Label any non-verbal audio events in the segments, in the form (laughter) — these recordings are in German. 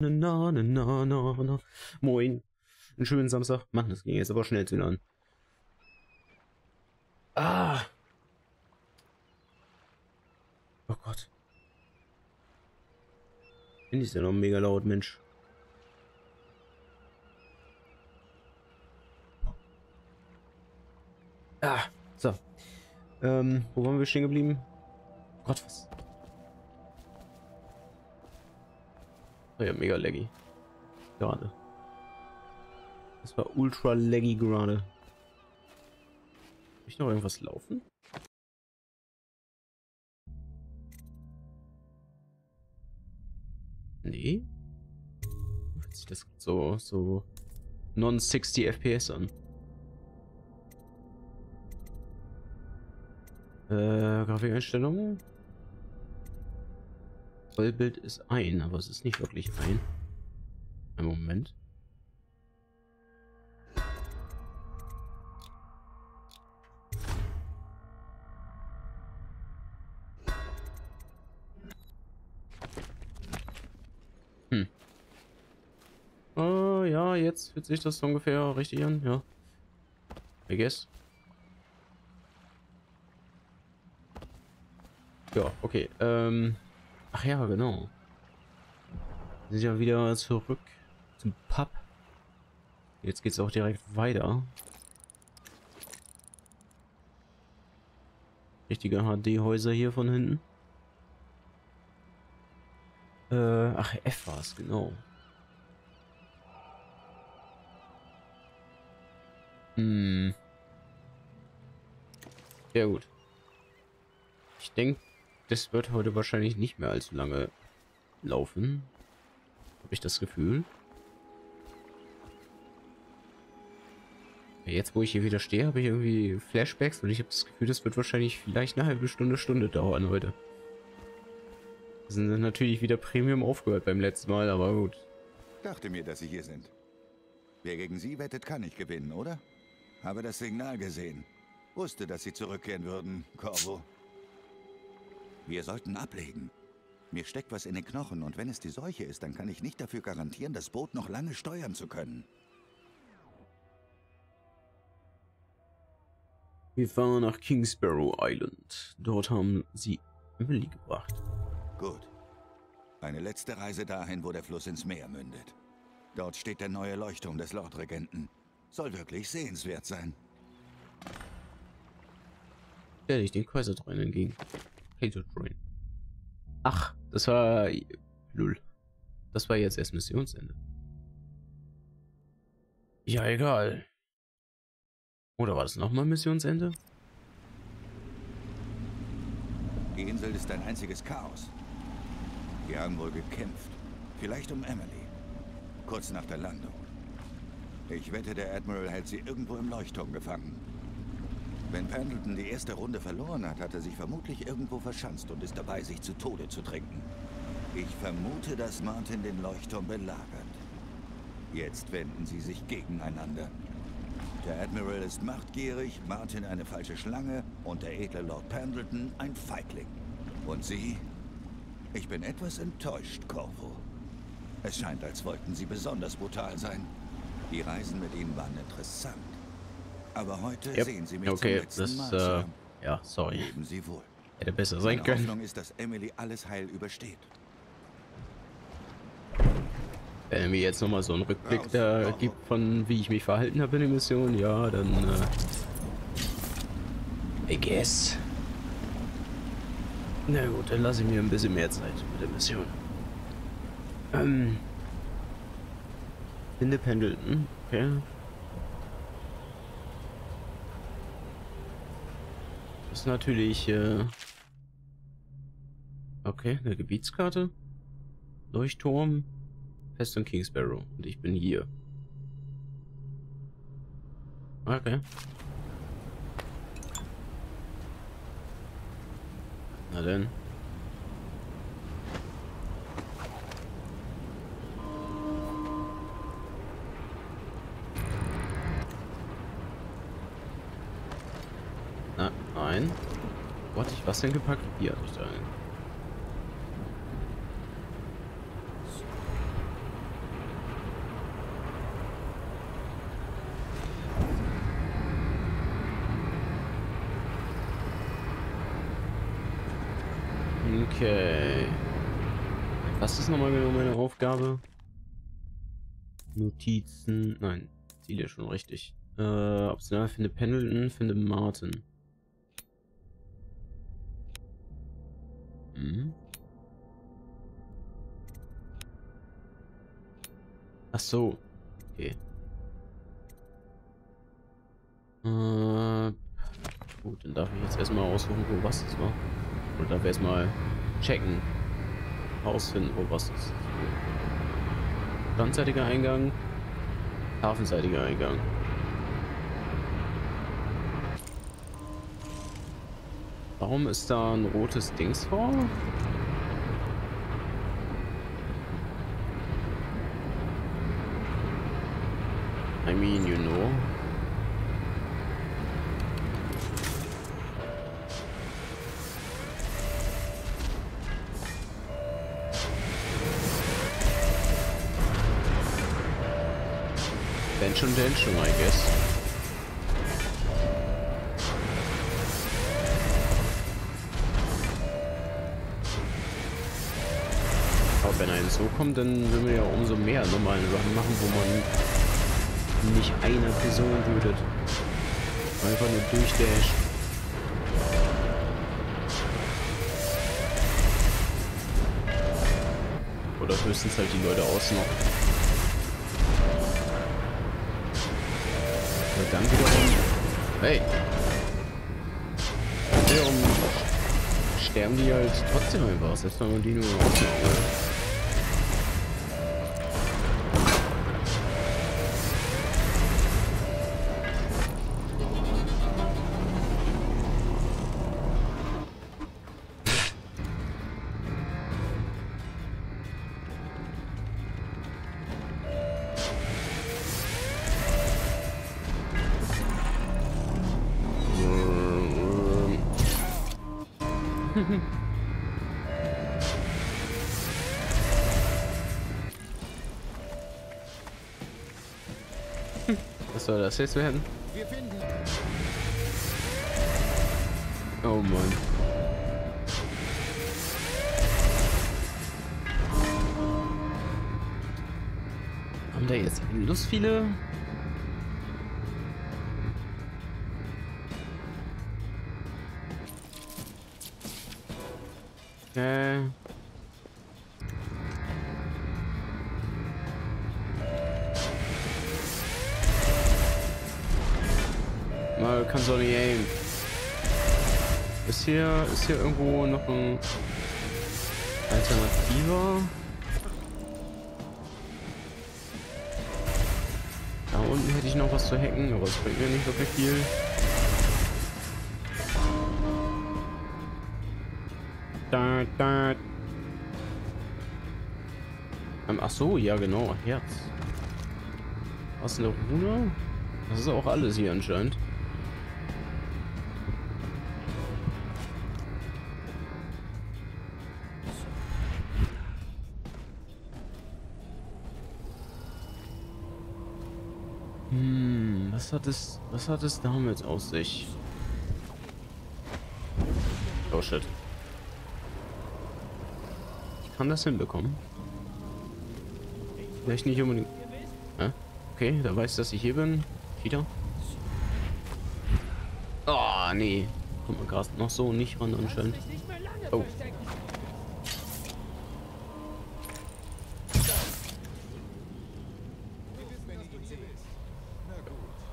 Na, na, na, na, na. Moin. Einen schönen Samstag. Mann, das ging jetzt aber schnell zu lang. Ah. Oh Gott. Finde ich ja noch mega laut, Mensch. Ah, so. Ähm, wo waren wir stehen geblieben? Gott, was? Oh ja, mega laggy. Gerade. Das war ultra laggy gerade. Habe ich noch irgendwas laufen? Nee. Fühlt sich das so, so non-60 FPS an. Äh, Grafikeinstellungen. Vollbild ist ein, aber es ist nicht wirklich ein. Ein Moment. Hm. Oh ja, jetzt fühlt sich das ungefähr richtig an, ja. I guess. Ja, okay. Ähm, ach ja, genau. Wir sind ja wieder zurück zum Pub. Jetzt geht es auch direkt weiter. Richtige HD-Häuser hier von hinten. Äh, ach, F war es, genau. Hm. Ja gut. Ich denke, das wird heute wahrscheinlich nicht mehr allzu lange laufen. Habe ich das Gefühl. Jetzt, wo ich hier wieder stehe, habe ich irgendwie Flashbacks und ich habe das Gefühl, das wird wahrscheinlich vielleicht eine halbe Stunde, Stunde dauern heute. Wir sind natürlich wieder Premium aufgehört beim letzten Mal, aber gut. Dachte mir, dass Sie hier sind. Wer gegen Sie wettet, kann nicht gewinnen, oder? Habe das Signal gesehen. Wusste, dass Sie zurückkehren würden, Corvo. Wir sollten ablegen. Mir steckt was in den Knochen und wenn es die Seuche ist, dann kann ich nicht dafür garantieren, das Boot noch lange steuern zu können. Wir fahren nach Kingsbarrow Island. Dort haben sie Emily gebracht. Gut. Eine letzte Reise dahin, wo der Fluss ins Meer mündet. Dort steht der neue Leuchtturm des Lordregenten. Soll wirklich sehenswert sein. Stell dich den Kaiser Kaisertreuen entgegen. Kaisertreuen. Ach, das war... Lul. Das war jetzt erst Missionsende. Ja, egal. Oder war das nochmal Missionsende? Die Insel ist ein einziges Chaos. Die haben wohl gekämpft. Vielleicht um Emily. Kurz nach der Landung. Ich wette, der Admiral hält sie irgendwo im Leuchtturm gefangen. Wenn Pendleton die erste Runde verloren hat, hat er sich vermutlich irgendwo verschanzt und ist dabei, sich zu Tode zu trinken. Ich vermute, dass Martin den Leuchtturm belagert. Jetzt wenden sie sich gegeneinander. Der Admiral ist machtgierig, Martin eine falsche Schlange und der edle Lord Pendleton ein Feigling. Und Sie? Ich bin etwas enttäuscht, Corvo. Es scheint, als wollten Sie besonders brutal sein. Die Reisen mit Ihnen waren interessant. Aber heute yep. sehen Sie mich okay, zum das, Mal. Äh, ja, sorry. Leben Sie wohl. Hätte besser sein Meine können. Hoffnung ist, dass Emily alles heil übersteht. Wenn er mir jetzt nochmal so einen Rückblick da gibt von wie ich mich verhalten habe in der Mission, ja, dann äh, I guess. Na gut, dann lasse ich mir ein bisschen mehr Zeit mit der Mission. Ähm. Finde Pendleton, okay. Ist natürlich, äh Okay, eine Gebietskarte. Leuchtturm. Festung Kingsbarrow. Und ich bin hier. Okay. Na denn. was denn gepackt? Hier habe ich einen. Okay. Was ist nochmal genau meine Aufgabe? Notizen. Nein, Ziele schon richtig. Äh, optional finde Pendleton, finde Martin. Mhm. Ach so. Okay. Äh, gut, dann darf ich jetzt erstmal aussuchen, wo was das war. Oder darf erstmal checken. Rausfinden, wo was ist. Landseitiger Eingang. Hafenseitiger Eingang. Warum ist da ein rotes Dings vor? I mean, you know. Denn schon, I guess. Kommt, dann will man ja umso mehr normalen Run machen, wo man nicht eine Person tötet. Einfach nur durchdasht. Oder höchstens halt die Leute ausnocken. Aber dann wiederum... Hey! Wiederum sterben die halt trotzdem einfach, selbst wenn man die nur ausnockt. Was soll das jetzt werden? Oh Mann. Haben da jetzt Lust viele? Hier, irgendwo noch ein Alternativer? Da unten hätte ich noch was zu hacken, aber das bringt mir nicht wirklich viel. Da, da. Ähm, ach so, ja genau, Herz. Was eine Rune? Das ist auch alles hier anscheinend. Was hat es damit aus sich? Oh shit. Ich kann das hinbekommen. Vielleicht nicht unbedingt. Hä? Okay, da weiß, dass ich hier bin. Wieder. Oh, nee. Kommt man gerade noch so nicht ran anscheinend. Oh.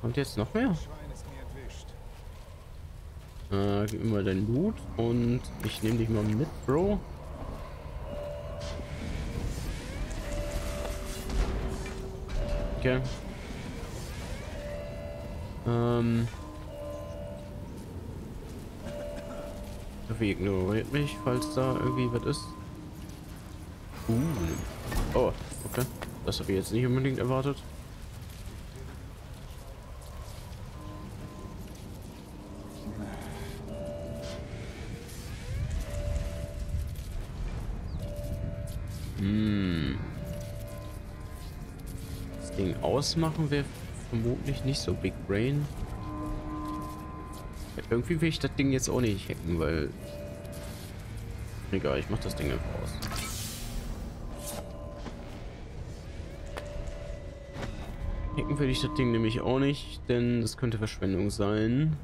Kommt jetzt noch mehr? Äh, gib mir mal dein Loot und ich nehme dich mal mit, Bro. Okay. Ähm. Hoffe, ignoriert mich, falls da irgendwie was ist. Uh. Oh, okay. Das habe ich jetzt nicht unbedingt erwartet. Ausmachen wäre vermutlich nicht so Big Brain. Irgendwie will ich das Ding jetzt auch nicht hacken, weil Egal, ich mach das Ding einfach aus. Hacken will ich das Ding nämlich auch nicht, denn das könnte Verschwendung sein.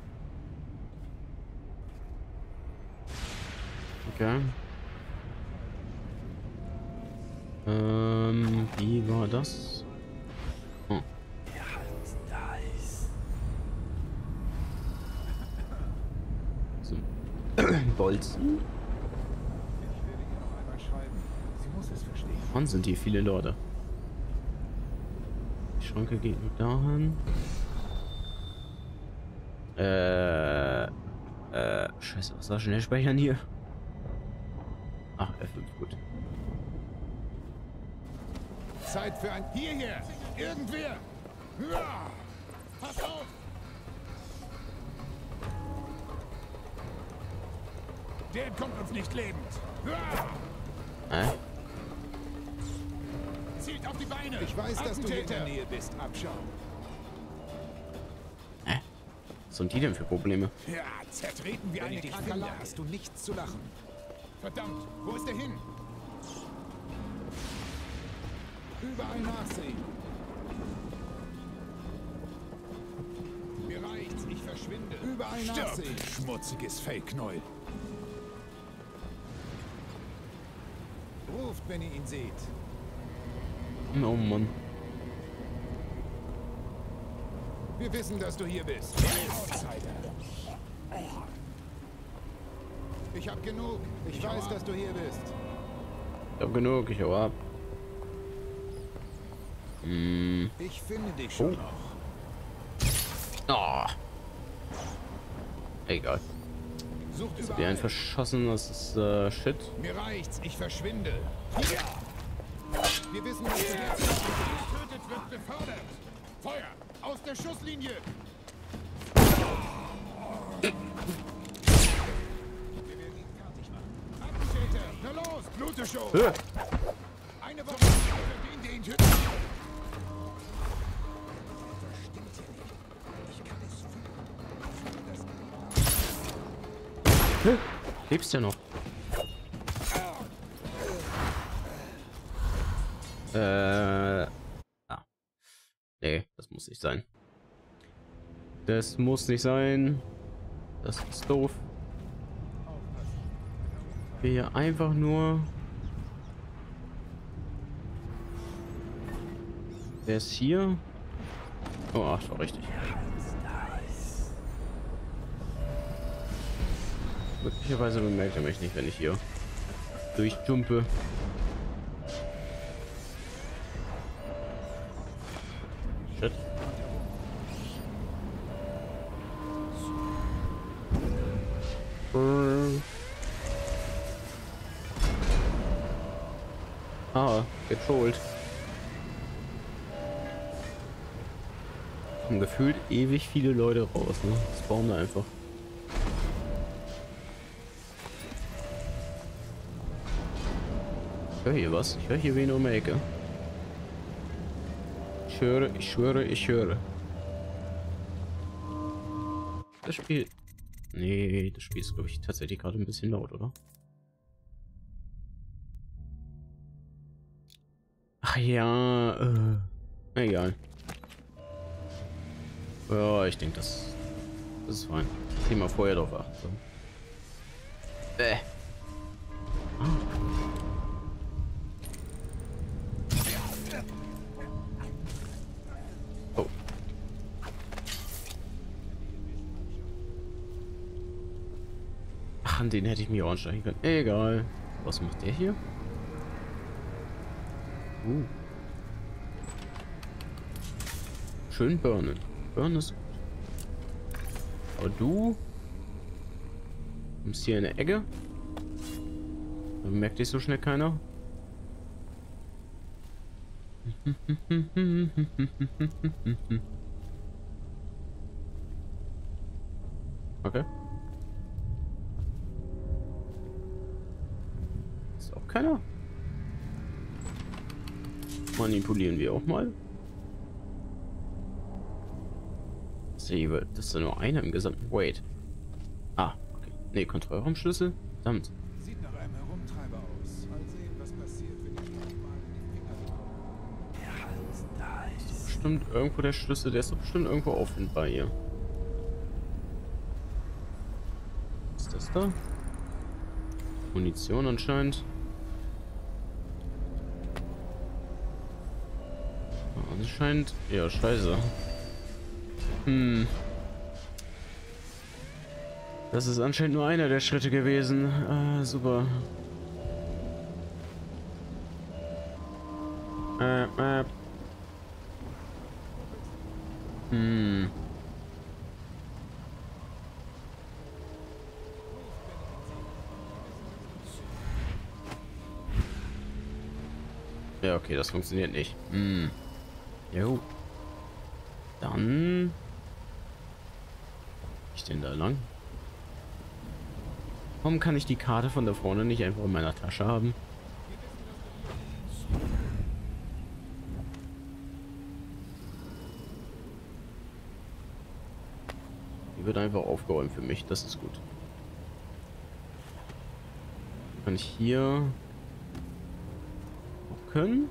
Okay. Ähm, wie war das? Wann sind hier viele Leute? Die Schranke geht nur dahin. Äh, äh, scheiße, was war schnell speichern hier? Ach, F5, gut. Zeit für ein... Hierher! Irgendwer! Ja! Lebend! Äh? Zielt auf die Beine! Ich weiß, dass du hier in der Nähe bist. Abschau. Hä? Was sind die denn für Probleme? Ja, zertreten wie eine Kakerlake. hast du nichts zu lachen. Verdammt, wo ist er hin? Überall nachsehen. Mir reicht's, ich verschwinde. Überall Stirb, nachsehen. schmutziges Fake-Knäuel. Wenn ihr ihn seht. Oh Mann. Wir wissen, dass du hier bist. Ich hab genug. Ich, ich weiß, dass du hier bist. Ich hab genug, ich hau ab. Hm. Ich finde dich schon oh. noch. Oh. Egal. Sucht wie ein verschossen, das ist äh, Shit. Mir reicht's, ich verschwinde. Ja. Wir wissen, was du jetzt getötet wird befördert. Feuer! Aus der Schusslinie! Na los, blute schon! Eine Woche für den, den töten. Lebst ja noch. Äh. Ah. Nee, das muss nicht sein. Das muss nicht sein. Das ist doof. Wir einfach nur. Wer ist hier? Oh, ach, war richtig. Möglicherweise bemerkt er mich nicht, wenn ich hier durchjumpe. Shit. Ah, getrollt. Gefühlt ewig viele Leute raus, ne? Spawnen einfach. Ich höre hier was. Ich höre hier wen um die Ecke. Ich höre, ich schwöre, ich höre. Das Spiel... Nee, das Spiel ist, glaube ich, tatsächlich gerade ein bisschen laut, oder? Ach ja, äh... Egal. Ja, ich denke, das, das ist fein. Thema vorher drauf achten. Äh. An den hätte ich mich auch ansteigen können. Egal. Was macht der hier? Uh. Schön burnen. Burnen ist gut. Aber du kommst hier in der Ecke. Dann merkt dich so schnell keiner. (laughs) Okay. keiner. Manipulieren wir auch mal. Säbel. Das ist ja nur einer im gesamten. Wait. Ah, okay. Ne, Kontrollraumschlüssel. Verdammt. Sieht nach einem Herumtreiber aus. Mal sehen, was passiert, wenn ich mal in die Finger Der Hals da ist. Ist bestimmt irgendwo der Schlüssel. Der ist doch bestimmt irgendwo offen hier. Ist das da? Munition anscheinend. Anscheinend. Ja, scheiße. Hm. Das ist anscheinend nur einer der Schritte gewesen. Ah, super. Äh, äh. Hm. Ja, okay, das funktioniert nicht. Hm. Jo. Dann... Ich denn da lang? Warum kann ich die Karte von da vorne nicht einfach in meiner Tasche haben? Die wird einfach aufgeräumt für mich, das ist gut. Kann ich hier können?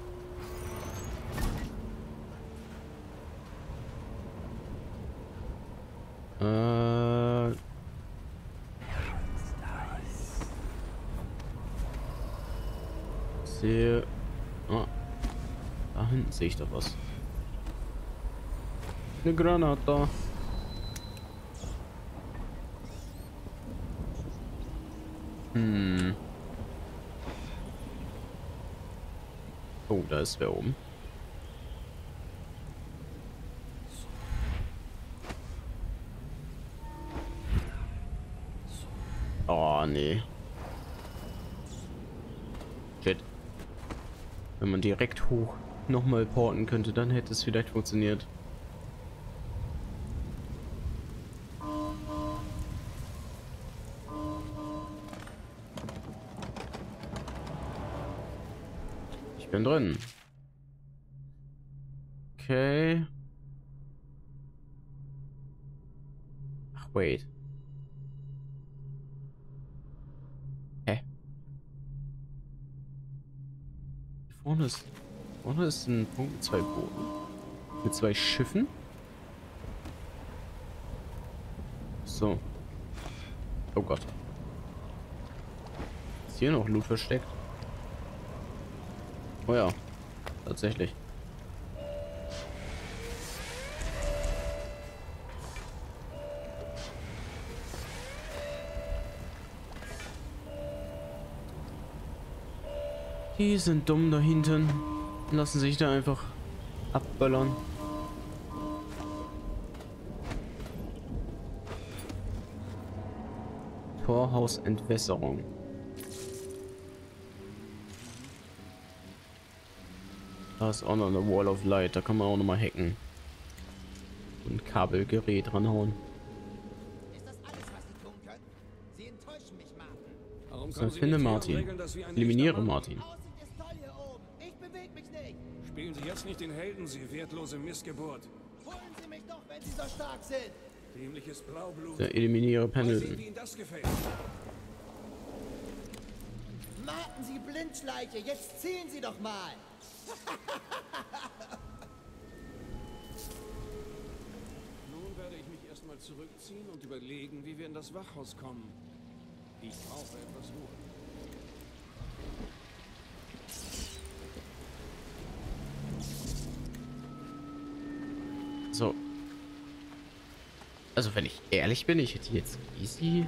Äh sehe. Ah, da doch was. Eine Granate. Hm. Oh, da ist wer oben. Oh, nee. Shit. Wenn man direkt hoch nochmal porten könnte, dann hätte es vielleicht funktioniert. Ich bin drin. Ist Punkt zwei Booten. Mit zwei Schiffen. So. Oh Gott. Ist hier noch Loot versteckt? Oh ja. Tatsächlich. Die sind dumm da hinten. Lassen sich da einfach abböllern. Torhausentwässerung. Da ist auch noch eine Wall of Light. Da kann man auch noch mal hacken. Und ein Kabelgerät ranhauen. Ist das alles, was Sie tun können? Sie enttäuschen mich, Martin. Warum So, finde Martin. Eliminiere? Martin. Nicht den Helden, Sie wertlose Missgeburt. Holen Sie mich doch, wenn Sie so stark sind. Dämliches Blaublut. Der eliminiere gefällt. Marten Sie Blindschleiche. Jetzt ziehen Sie doch mal. (laughs) Nun werde ich mich erstmal zurückziehen und überlegen, wie wir in das Wachhaus kommen. Ich brauche etwas Ruhe. Also wenn ich ehrlich bin, ich hätte jetzt easy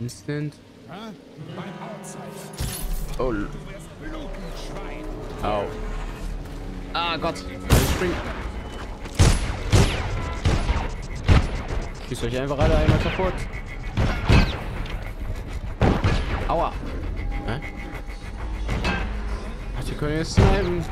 Instant. Oh. Au. Ah Gott. Ich spring. Schießt euch einfach alle einmal kaputt. Aua. Hä? Ach, die können jetzt snipen.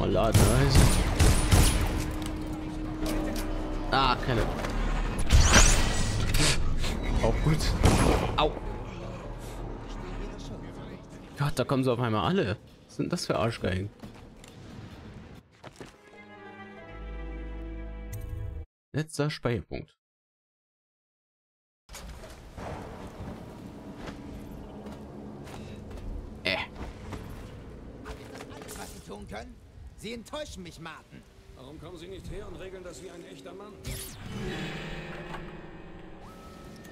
Malade. Ah, keine. Auch gut. Au. Gott, da kommen sie auf einmal alle. Was sind das für Arschgeigen? Letzter Speicherpunkt. Sie enttäuschen mich, Martin. Warum kommen Sie nicht her und regeln das wie ein echter Mann?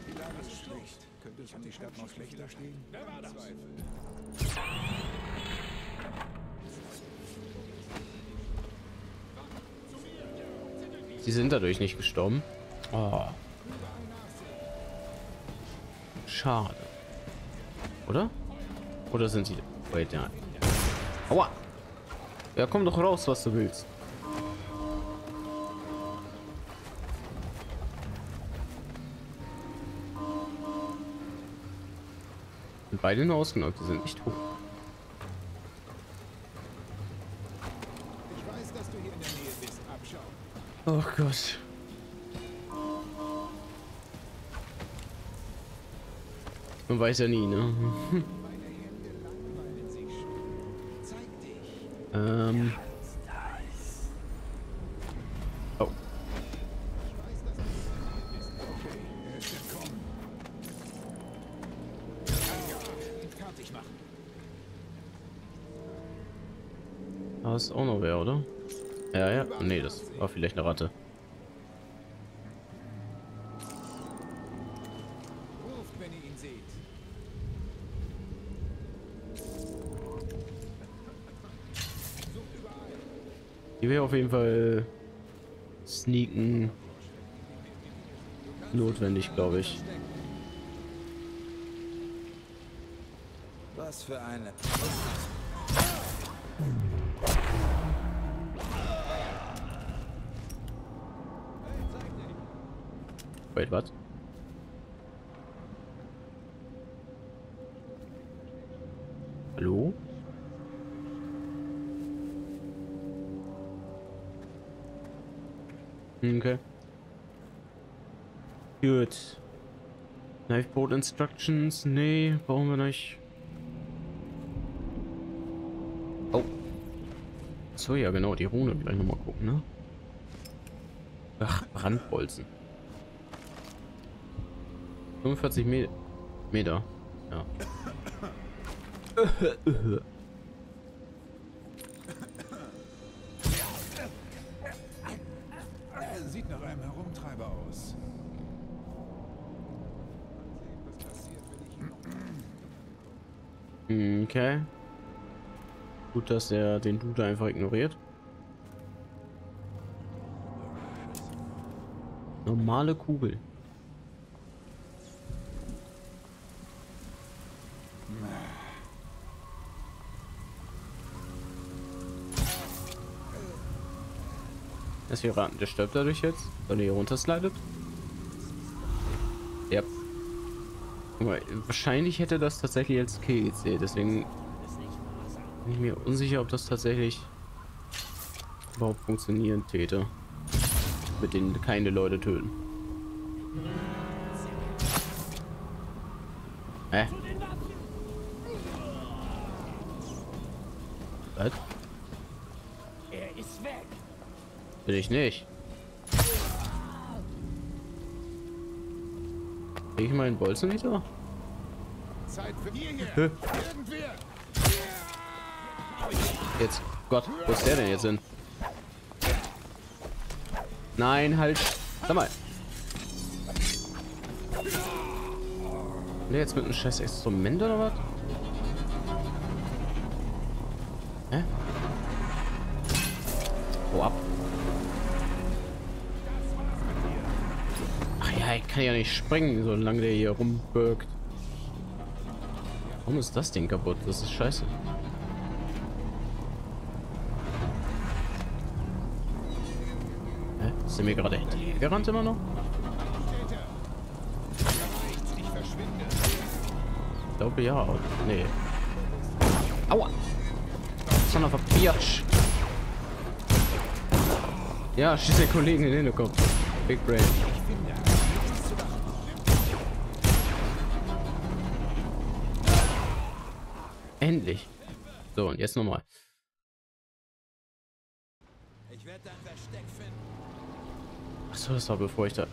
Die Lage ist schlecht. Könnte es um die Stadt noch schlechter stehen? Wer war das? Sie sind dadurch nicht gestorben. Oh. Schade. Oder? Oder sind sie... Wait, ja. Aua! Ja, komm doch raus, was du willst. Sind beide nur ausgenockt, die sind nicht hoch. Ich weiß, dass du hier in der Nähe bist. Abschau. Oh Gott. Man weiß ja nie, ne? (laughs) Meine Hände langweilen sich schon. Zeig dich. Ähm. Oh. Ich weiß, dass du hier in der Nähe bist. Okay, er ist entkommen. Ja, ihn fertig machen. Da ist auch noch wer, oder? Ja, ja. Nee, das war vielleicht eine Ratte. Die wäre auf jeden Fall sneaken notwendig, glaube ich. Was für eine... Wait, was? Gut. Knifeboat Instructions? Nee, brauchen wir nicht. Oh. So, ja genau, die Rune gleich nochmal gucken, ne? Ach, Brandbolzen. 45 Me Meter. Ja. (laughs) Dass er den Dude einfach ignoriert. Normale Kugel. Lass wir raten, der stirbt dadurch jetzt, weil er hier runterslidet. Ja. Guck mal, Wahrscheinlich hätte das tatsächlich als Kill gezählt, deswegen bin ich mir unsicher, ob das tatsächlich überhaupt funktionieren täte. Mit denen keine Leute töten. Hä? Was? Er ist weg. Bin ich nicht. Krieg ich meinen Bolzen wieder? Zeit für hierher. Hä? Irgendwer. Jetzt. Gott, wo ist der denn jetzt hin? Nein, halt. Sag mal. Ne, jetzt mit einem scheiß Instrument oder was? Hä? Oh, ab. Ach ja, ich kann ja nicht springen, solange der hier rumbirgt. Warum ist das Ding kaputt? Das ist scheiße. Der mir gerade hinterhergerannt immer noch? Ich glaube ja. Nee. Aua! Son of a bitch! Ja, schieß den Kollegen in den Hinterkopf. Big Brain. Endlich. So, und jetzt nochmal. Ich werde dein Versteck finden. Ach Achso, das war bevor ich da...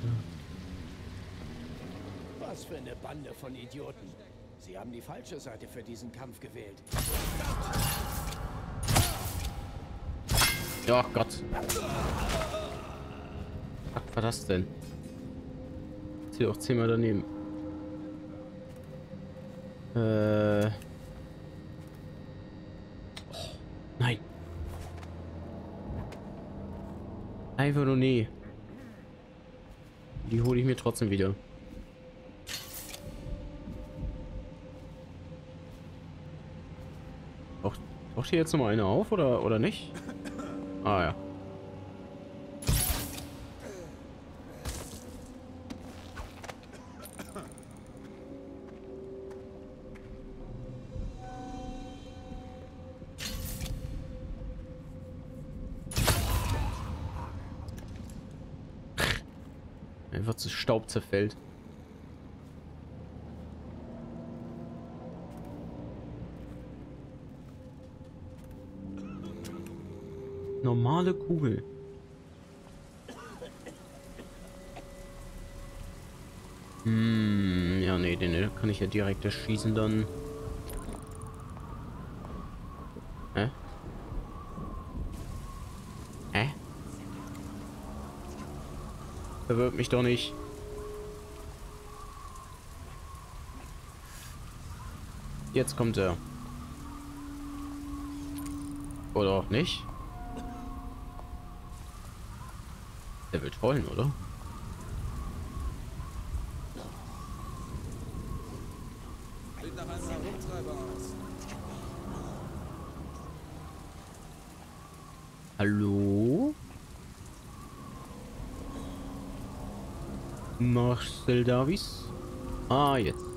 Was für eine Bande von Idioten. Sie haben die falsche Seite für diesen Kampf gewählt. Ja, Gott. Was war das denn? Ist hier auch zehnmal daneben. Äh. Oh, nein. Einfach nur nee. Die hole ich mir trotzdem wieder. Taucht hier jetzt noch mal eine auf oder, oder nicht? Ah ja. Zerfällt. Normale Kugel. Hm, ja, nee, den kann ich ja direkt erschießen dann. Hä? Hä? Verwirrt mich doch nicht. Jetzt kommt er. Oder auch nicht? Der wird wollen, oder? Hallo? Marcel Davis? Ah, jetzt.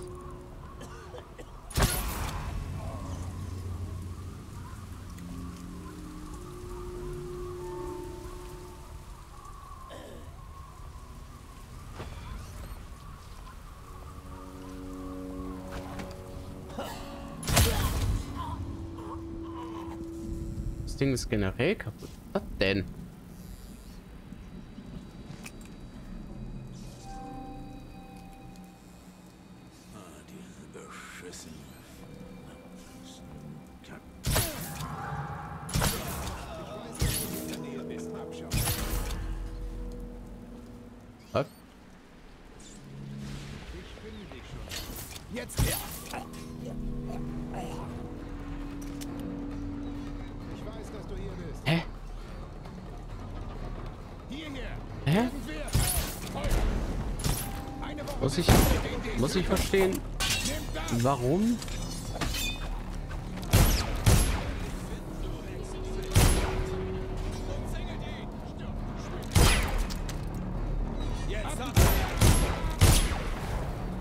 Ist generell kaputt. Was denn? Warum?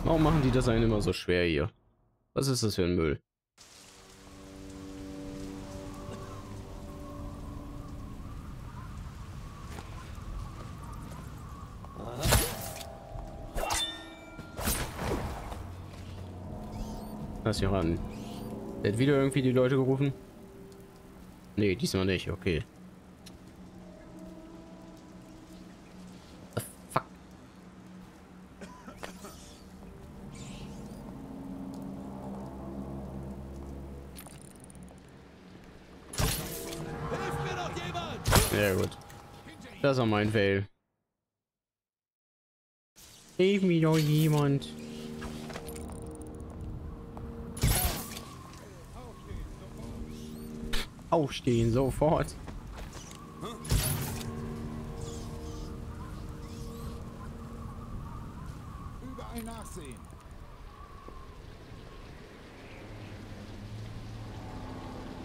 Warum machen die das einen immer so schwer hier? Was ist das für ein Müll? Lass hier ran. Hat wieder irgendwie die Leute gerufen? Nee, diesmal nicht, okay. Ja gut. Das auch mein Fail. Hilf mir doch jemand. Aufstehen, sofort. Überall nachsehen.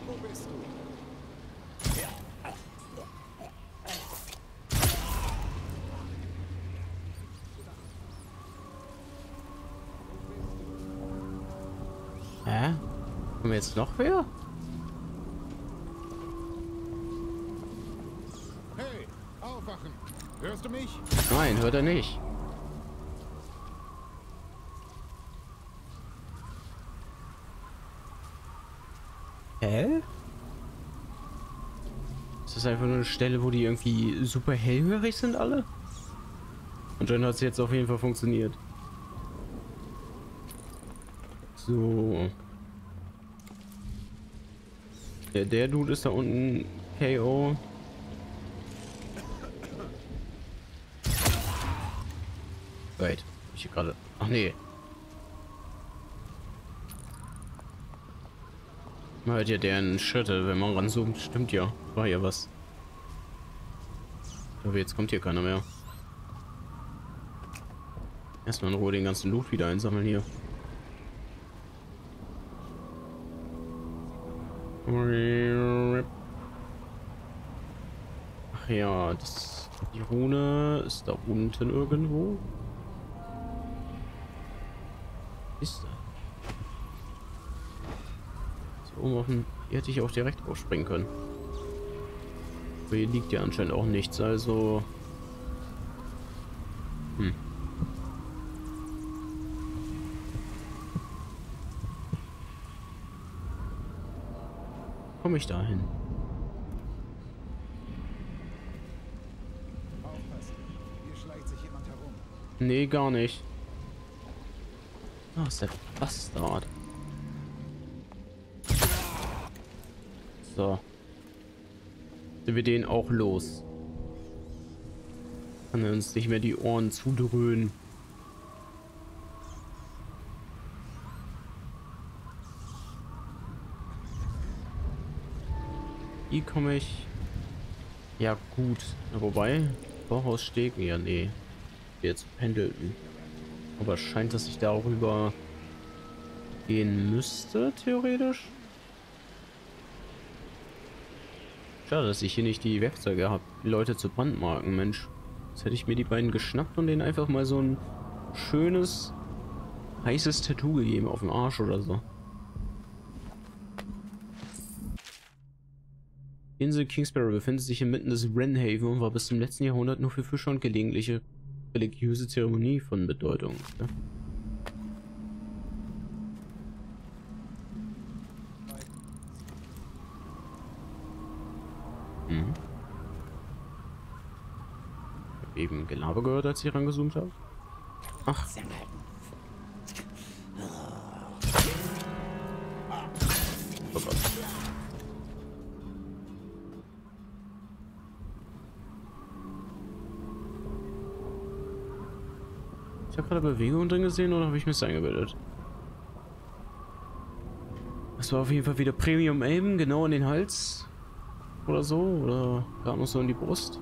Wo bist du? Hä? Kommen jetzt noch wer? Hey, aufwachen! Hörst du mich? Nein, hört er nicht. Hä? Ist das einfach nur eine Stelle, wo die irgendwie super hellhörig sind alle? Und dann hat es jetzt auf jeden Fall funktioniert. So. Der, der Dude ist da unten KO. Wait, hab ich gerade. Ach nee. Man hört ja deren Schritte, wenn man ranzoomt. Stimmt ja. War ja was. Aber jetzt kommt hier keiner mehr. Erstmal in Ruhe den ganzen Loot wieder einsammeln hier. Ach ja, das, die Rune ist da unten irgendwo. Oben auf dem hier hätte ich auch direkt aufspringen können. Aber hier liegt ja anscheinend auch nichts, also... Hm. Komme ich dahin? Nee, gar nicht. Ah, ist der Bastard. So. Sind wir den auch los? Kann er uns nicht mehr die Ohren zudröhnen. Wie komme ich? Ja gut. Wobei, Bauhaus Stegen, ja nee. Jetzt pendelten. Aber scheint, dass ich darüber gehen müsste, theoretisch. Schade, dass ich hier nicht die Werkzeuge habe, Leute zu brandmarken, Mensch. Jetzt hätte ich mir die beiden geschnappt und denen einfach mal so ein schönes, heißes Tattoo gegeben auf dem Arsch oder so. Insel Kingsbarrow befindet sich inmitten des Wrenhaven und war bis zum letzten Jahrhundert nur für Fischer und gelegentliche religiöse Zeremonie von Bedeutung. Ja. Eben Gelaber gehört, als ich rangezoomt habe. Ach. Oh Gott. Ich habe gerade Bewegung drin gesehen oder habe ich mir das eingebildet? Das war auf jeden Fall wieder Premium Aim, genau in den Hals. Oder so. Oder gerade noch so in die Brust.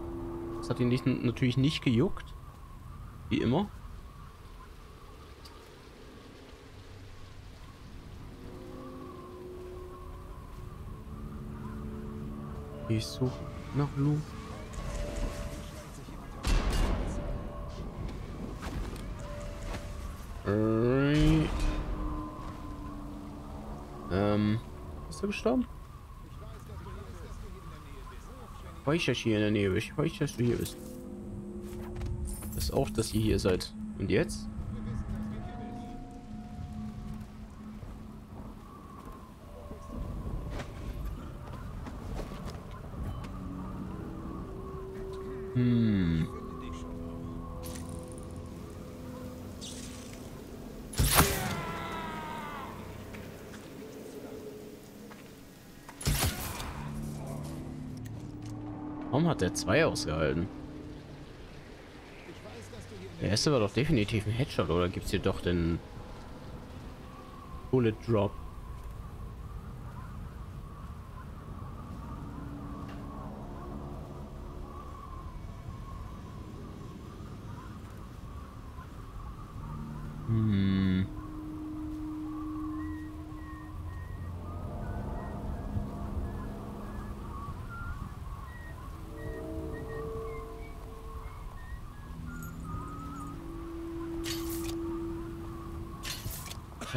Hat ihn nicht, natürlich nicht gejuckt. Wie immer. Ich suche nach Lu. Äh, Ähm, ist er gestorben? Dass hier in der Nähe dass du hier bist. Das ist auch, dass ihr hier seid. Und jetzt? Hm. Hat der zwei ausgehalten? Der erste war doch definitiv ein Headshot, oder gibt es hier doch den Bullet Drop?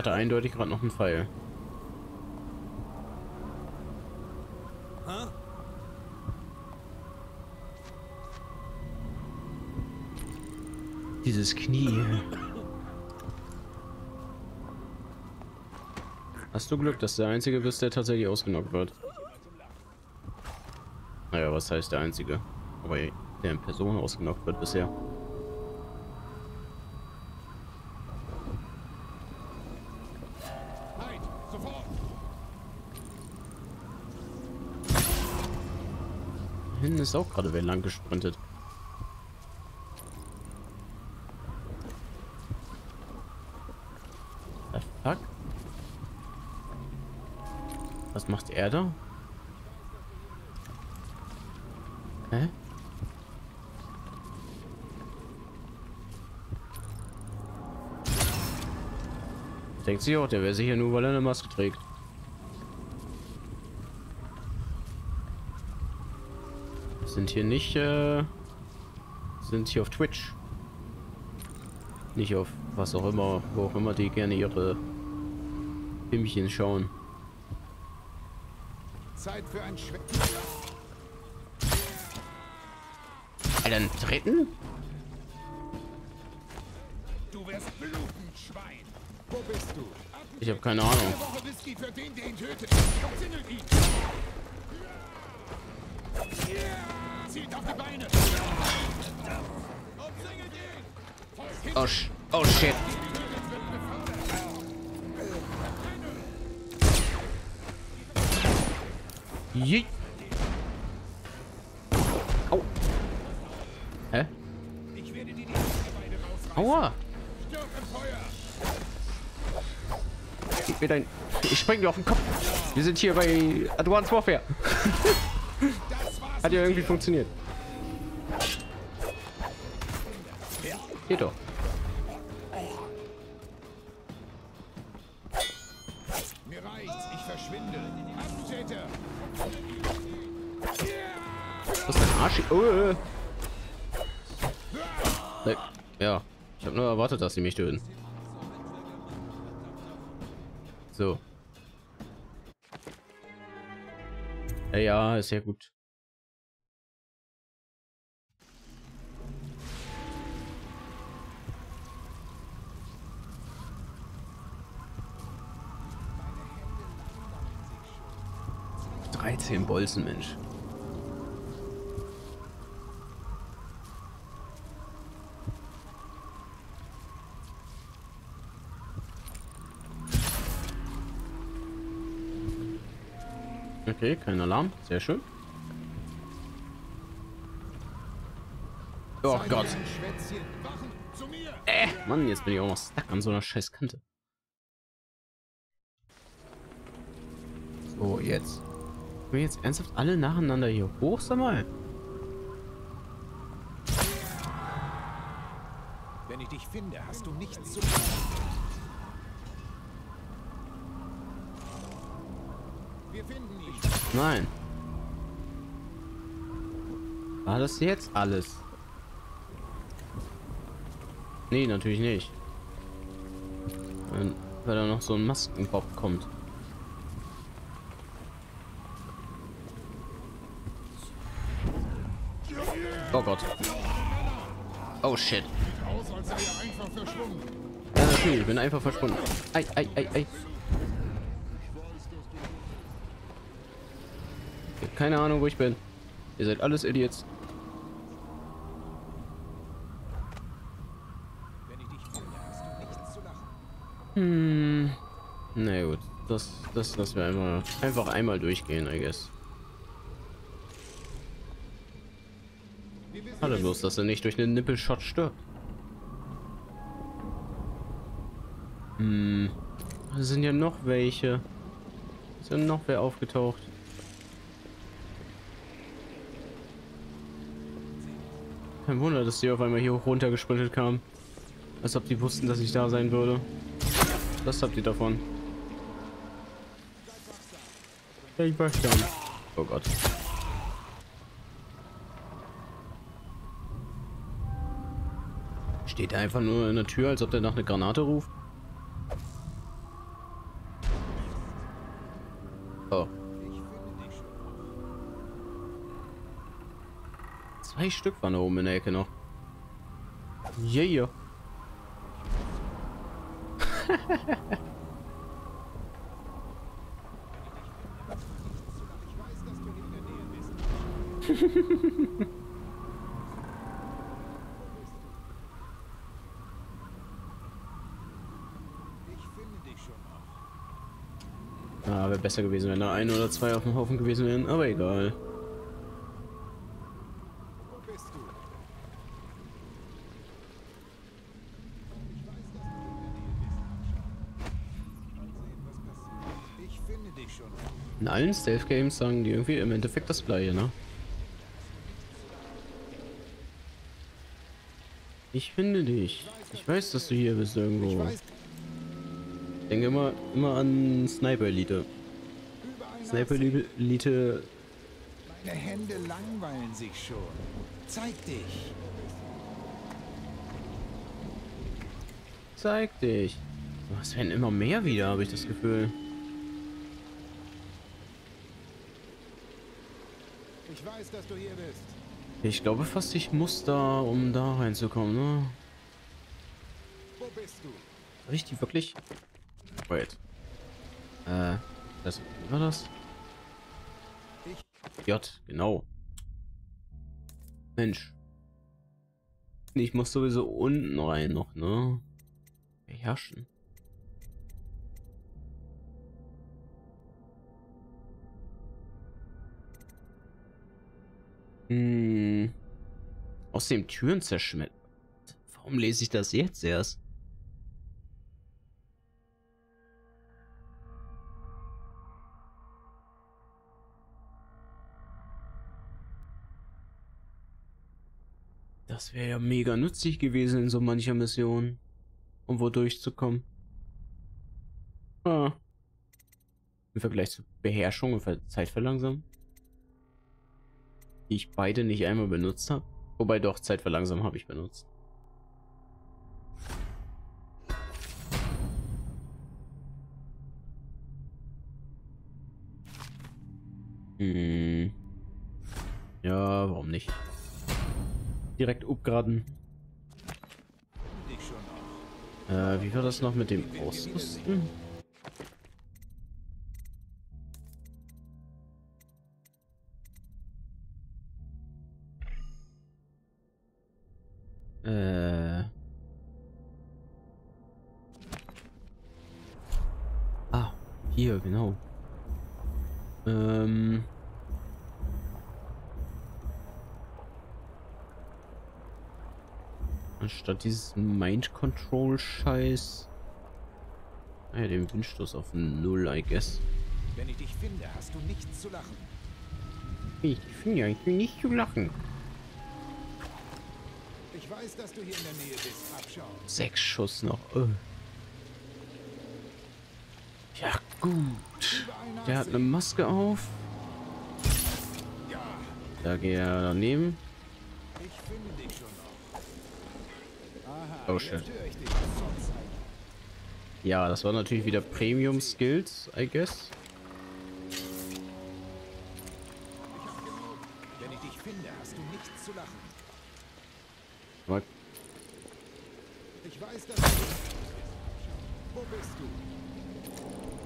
Hatte eindeutig gerade noch einen Pfeil. Dieses Knie. Hast du Glück, dass der Einzige bist, der tatsächlich ausgenockt wird? Naja, was heißt der Einzige? Aber der in Person ausgenockt wird bisher. Ist auch gerade wer lang gesprintet. The fuck? Was macht er da? Hä? Denkt sich auch, der wäre sicher nur, weil er eine Maske trägt. Sind hier nicht, äh, sind hier auf Twitch. Nicht auf was auch immer, wo auch immer die gerne ihre Filmchen schauen. Zeit für ein Schwe Alter, einen dritten? Du wirst bluten, Schwein. Wo bist du? Ich habe keine Ahnung. Den, der Zieht auf die Beine. Oh, sh oh shit. Yeet. Au. Hä? Ich werde dir die Beine. Aua. Stirb im Feuer. Gib mir dein... Ich spring dir auf den Kopf. Wir sind hier bei Advanced Warfare. (laughs) Hat ja irgendwie funktioniert. Geht doch. Mir reicht's. Ich verschwinde. Attentäter. Was ist ein Arsch? Oh. Nee. Ja. Ich habe nur erwartet, dass sie mich töten. So. Ja, ja, ist ja gut. Dreizehn Bolzen, Mensch. Okay, kein Alarm. Sehr schön. Oh Gott. ihr ein Schwätzchen? Wachen zu mir. Äh, Mann, jetzt bin ich auch noch stuck an so einer scheiß Kante. So, jetzt. Wir jetzt ernsthaft alle nacheinander hier hoch, sag mal? Wenn ich dich finde, hast du nichts zu Wir finden ihn. Nein. War das jetzt alles? Nee, natürlich nicht. Wenn, weil da noch so ein Maskenkopf kommt. Oh Gott. Oh shit. Ja, natürlich, ich bin einfach verschwunden. Ei, ei, ei, ei. Keine Ahnung, wo ich bin. Ihr seid alles Idiots. Hm. Na gut, das, das lassen wir einmal, einfach einmal durchgehen, I guess. Schade bloß, dass er nicht durch einen Nippelshot stirbt. Hm. Es sind ja noch welche. Es sind noch wer aufgetaucht. Kein Wunder, dass die auf einmal hier runter gesprintet kamen. Als ob die wussten, dass ich da sein würde. Was habt ihr davon? Ich. Oh Gott. Steht er einfach nur in der Tür, als ob der nach einer Granate ruft? Oh. Zwei Stück waren da oben in der Ecke noch. Yeah. ich (laughs) besser gewesen, wenn da ein oder zwei auf dem Haufen gewesen wären, aber egal. In allen Stealth-Games sagen die irgendwie im Endeffekt das gleiche, ne? Ich finde dich. Ich weiß, dass du hier bist irgendwo. Ich denke immer, immer an Sniper-Elite. Elite. überall Sniper nachsehen. Elite. Meine Hände langweilen sich schon. Zeig dich. Zeig dich. Oh, Es werden immer mehr wieder, habe ich das Gefühl. Ich weiß, dass du hier bist. Ich glaube fast, ich muss da, um da reinzukommen, ne? Wo bist du? Die wirklich? Wait. Äh, das wie war das? J, genau. Mensch. Ich muss sowieso unten rein noch, ne? Beherrschen. Hm. Außerdem Türen zerschmettert. Warum lese ich das jetzt erst? Das wäre ja mega nützlich gewesen in so mancher Mission, um wo durchzukommen. Ah. Im Vergleich zu Beherrschung und Ver- Zeitverlangsamung. Die ich beide nicht einmal benutzt habe. Wobei doch, Zeitverlangsamung habe ich benutzt. Hm. Ja, warum nicht? Direkt upgraden. Äh, wie war das noch mit dem Ausrüsten? Äh. Ah, hier, genau. Ähm. Anstatt dieses Mind Control Scheiß. Ah ja, den Windstoß auf Null, I guess. Wenn ich dich finde, hast du nichts zu lachen. Ich finde ja, ich bin nicht zu lachen. Ich weiß, dass du hier in der Nähe bist. Abschau. Sechs Schuss noch. Oh. Ja, gut. Der hat eine. Maske auf. Da geht er daneben. ich finde dich schon Oh, shit. Ja, das war natürlich wieder Premium Skills, I guess. Ich weiß, dass du Wo bist du?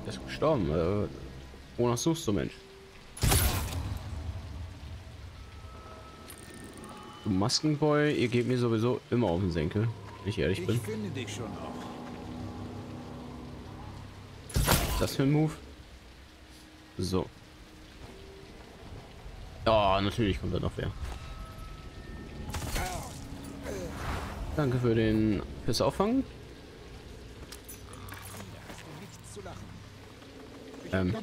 der ist gestorben. Äh, wonach suchst du, Mensch? Du Maskenboy, ihr geht mir sowieso immer auf den Senkel, ich ehrlich Ich bin. finde dich schon noch. Das für ein Move? So. Ja, natürlich kommt da noch wer. Danke für den fürs Auffangen. Ähm,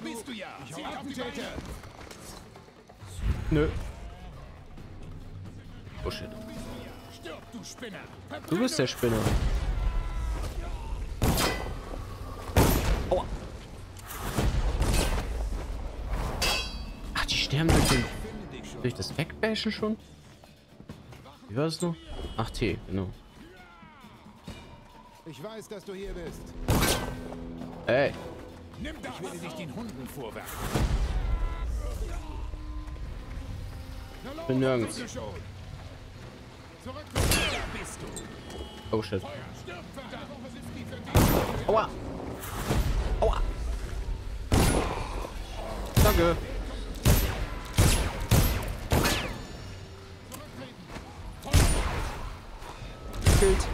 nö. Oh shit. Du Spinner. Du bist der Spinner. Aua. Ach, die sterben durch, den, durch das Wegbashen schon? Wie war das noch? Ach, T, genau. Ich weiß, dass du hier bist. Ey, Nimm das. Ich werde dich den Hunden vorwerfen. Los, bin nirgends. Zurück. Oh shit. Aua. Aua. Danke. Killt.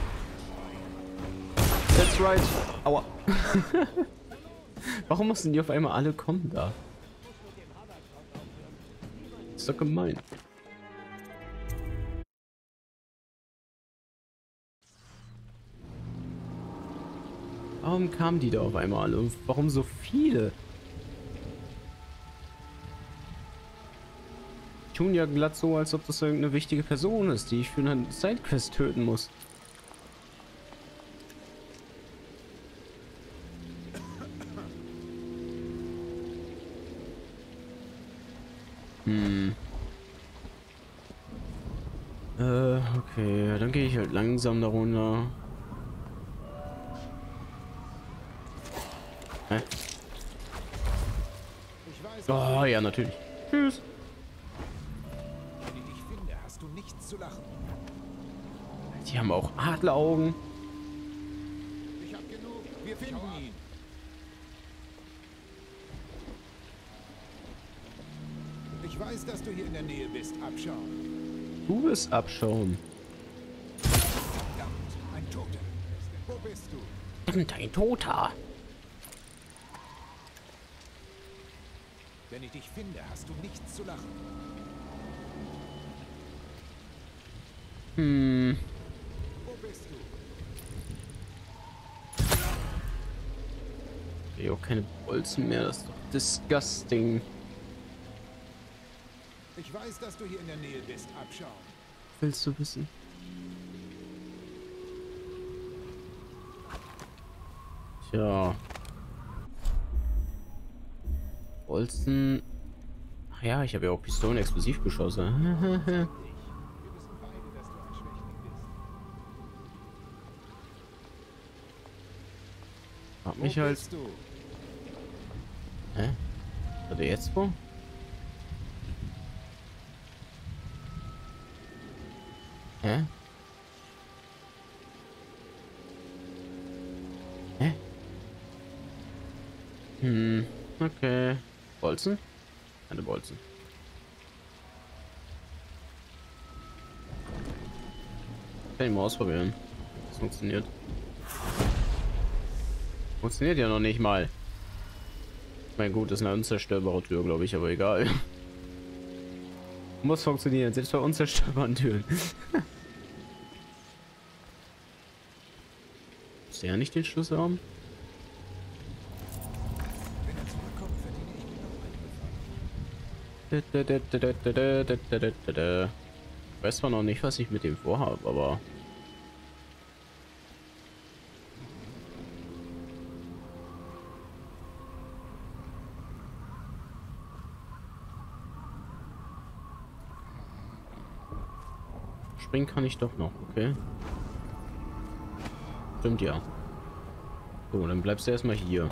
That's right. Aua. (laughs) Warum mussten die auf einmal alle kommen da? Ist doch gemein. Warum kamen die da auf einmal und warum so viele? Tun ja glatt so, als ob das irgendeine wichtige Person ist, die ich für eine Sidequest töten muss. Hm. Äh, okay, dann gehe ich halt langsam darunter. runter. Hä? Ich weiß, Oh, ja, natürlich. Tschüss. wenn ich dich finde, hast du nichts zu lachen. Die haben auch Adleraugen. Ich hab genug. Wir finden ihn. Ich weiß, dass du hier in der Nähe bist. Abschauen. Du bist Abschaum. Verdammt, ein Toter. Wo bist du? Und ein Toter. Wenn ich dich finde, hast du nichts zu lachen. Hm. Wo bist du? Habe auch keine Bolzen mehr. Das ist doch disgusting. Ich weiß, dass du hier in der Nähe bist. Abschauen. Willst du wissen? Tja. Bolzen. Ach ja, ich habe ja auch Pistolen Explosivgeschosse. Hab mich halt. Hä? Hat er jetzt wo? Hä? Hm, okay. Bolzen? Eine Bolzen. Kann ich mal ausprobieren. Das funktioniert. Funktioniert ja noch nicht mal. Ich meine, gut, das ist eine unzerstörbare Tür, glaube ich, aber egal. Muss funktionieren, selbst bei unzerstörbaren Türen. (laughs) Ist der nicht den Schlüssel haben? Wenn er zurückkommt, verdiene ich mir noch einen Gefallen. Ich weiß zwar noch nicht, was ich mit dem vorhabe, aber... Springen kann ich doch noch, okay. Stimmt ja. So, dann bleibst du erstmal hier.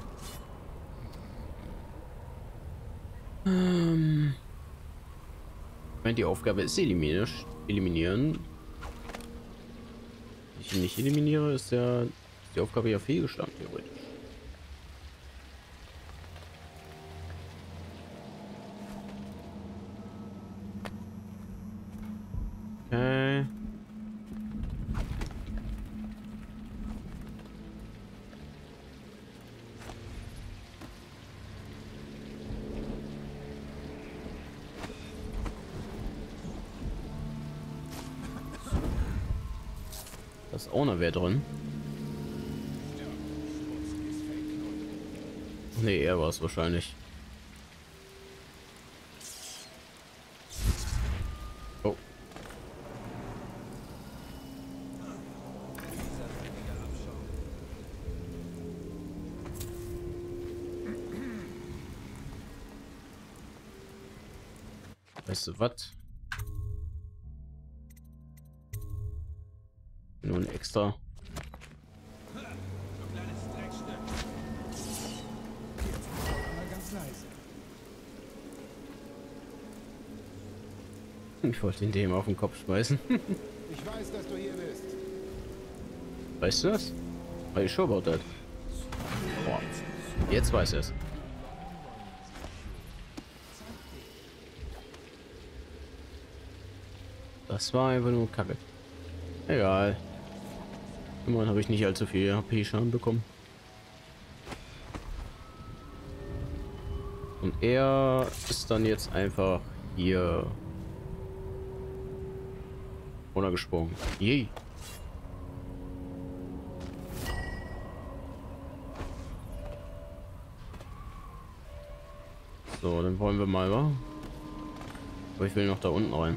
Ähm... Ich die Aufgabe ist eliminieren. eliminieren. Wenn ich ihn nicht eliminiere, ist, der, ist die Aufgabe ja fehlgeschlagen, theoretisch. Wäre drin. Nee, er war es wahrscheinlich. Oh. Weißt du was? Ich wollte ihn dem auf den Kopf schmeißen. (laughs) Ich weiß, dass du hier bist. weißt du das? Are you sure about that? Boah. Jetzt weiß er es. Das war einfach nur Kacke. Egal. Immerhin habe ich nicht allzu viel HP-Schaden bekommen. Und er ist dann jetzt einfach hier runtergesprungen. Yay. So, dann wollen wir mal, wa? Aber ich will noch da unten rein.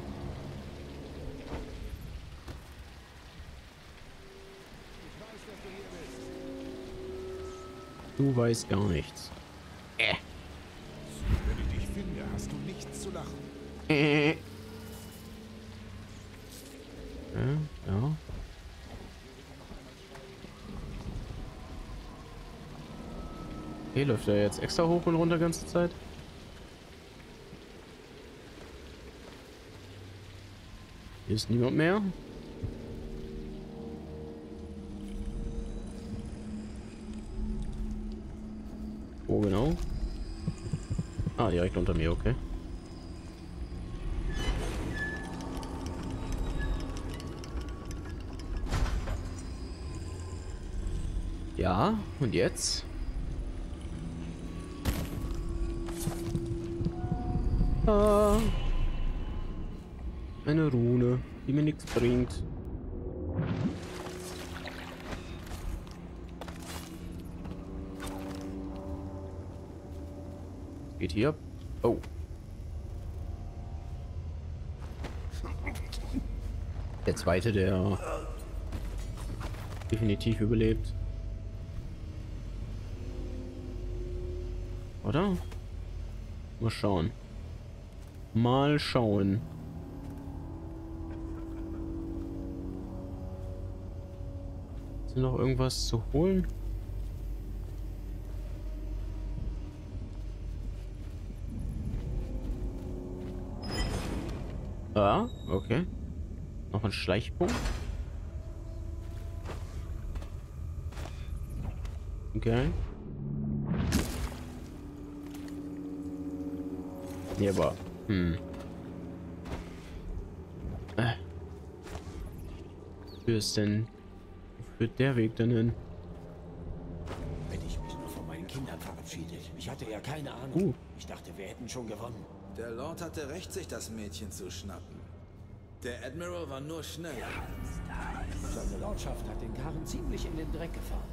Du weißt gar nichts. Äh. Wenn ich dich finde, hast du nichts zu lachen. Äh. Ja, ja. Okay, läuft er jetzt extra hoch und runter ganze Zeit? Hier ist niemand mehr. Wo genau? Ah, direkt unter mir, okay. Ja, und jetzt? Ah. Eine Rune, die mir nichts bringt. Geht hier. Oh. Der zweite, der definitiv überlebt. Oder? Mal schauen. Mal schauen. Ist noch irgendwas zu holen? Ah, okay. Noch ein Schleichpunkt. Okay. Nee, aber. Hm. Äh. Wo ist denn. Wo führt der Weg denn hin? Hätte ich mich nur von meinen Kindern verabschiedet. Ich hatte ja keine Ahnung. Uh. Ich dachte, wir hätten schon gewonnen. Der Lord hatte recht, sich das Mädchen zu schnappen. Der Admiral war nur schneller. Seine Lordschaft hat den Karren ziemlich in den Dreck gefahren.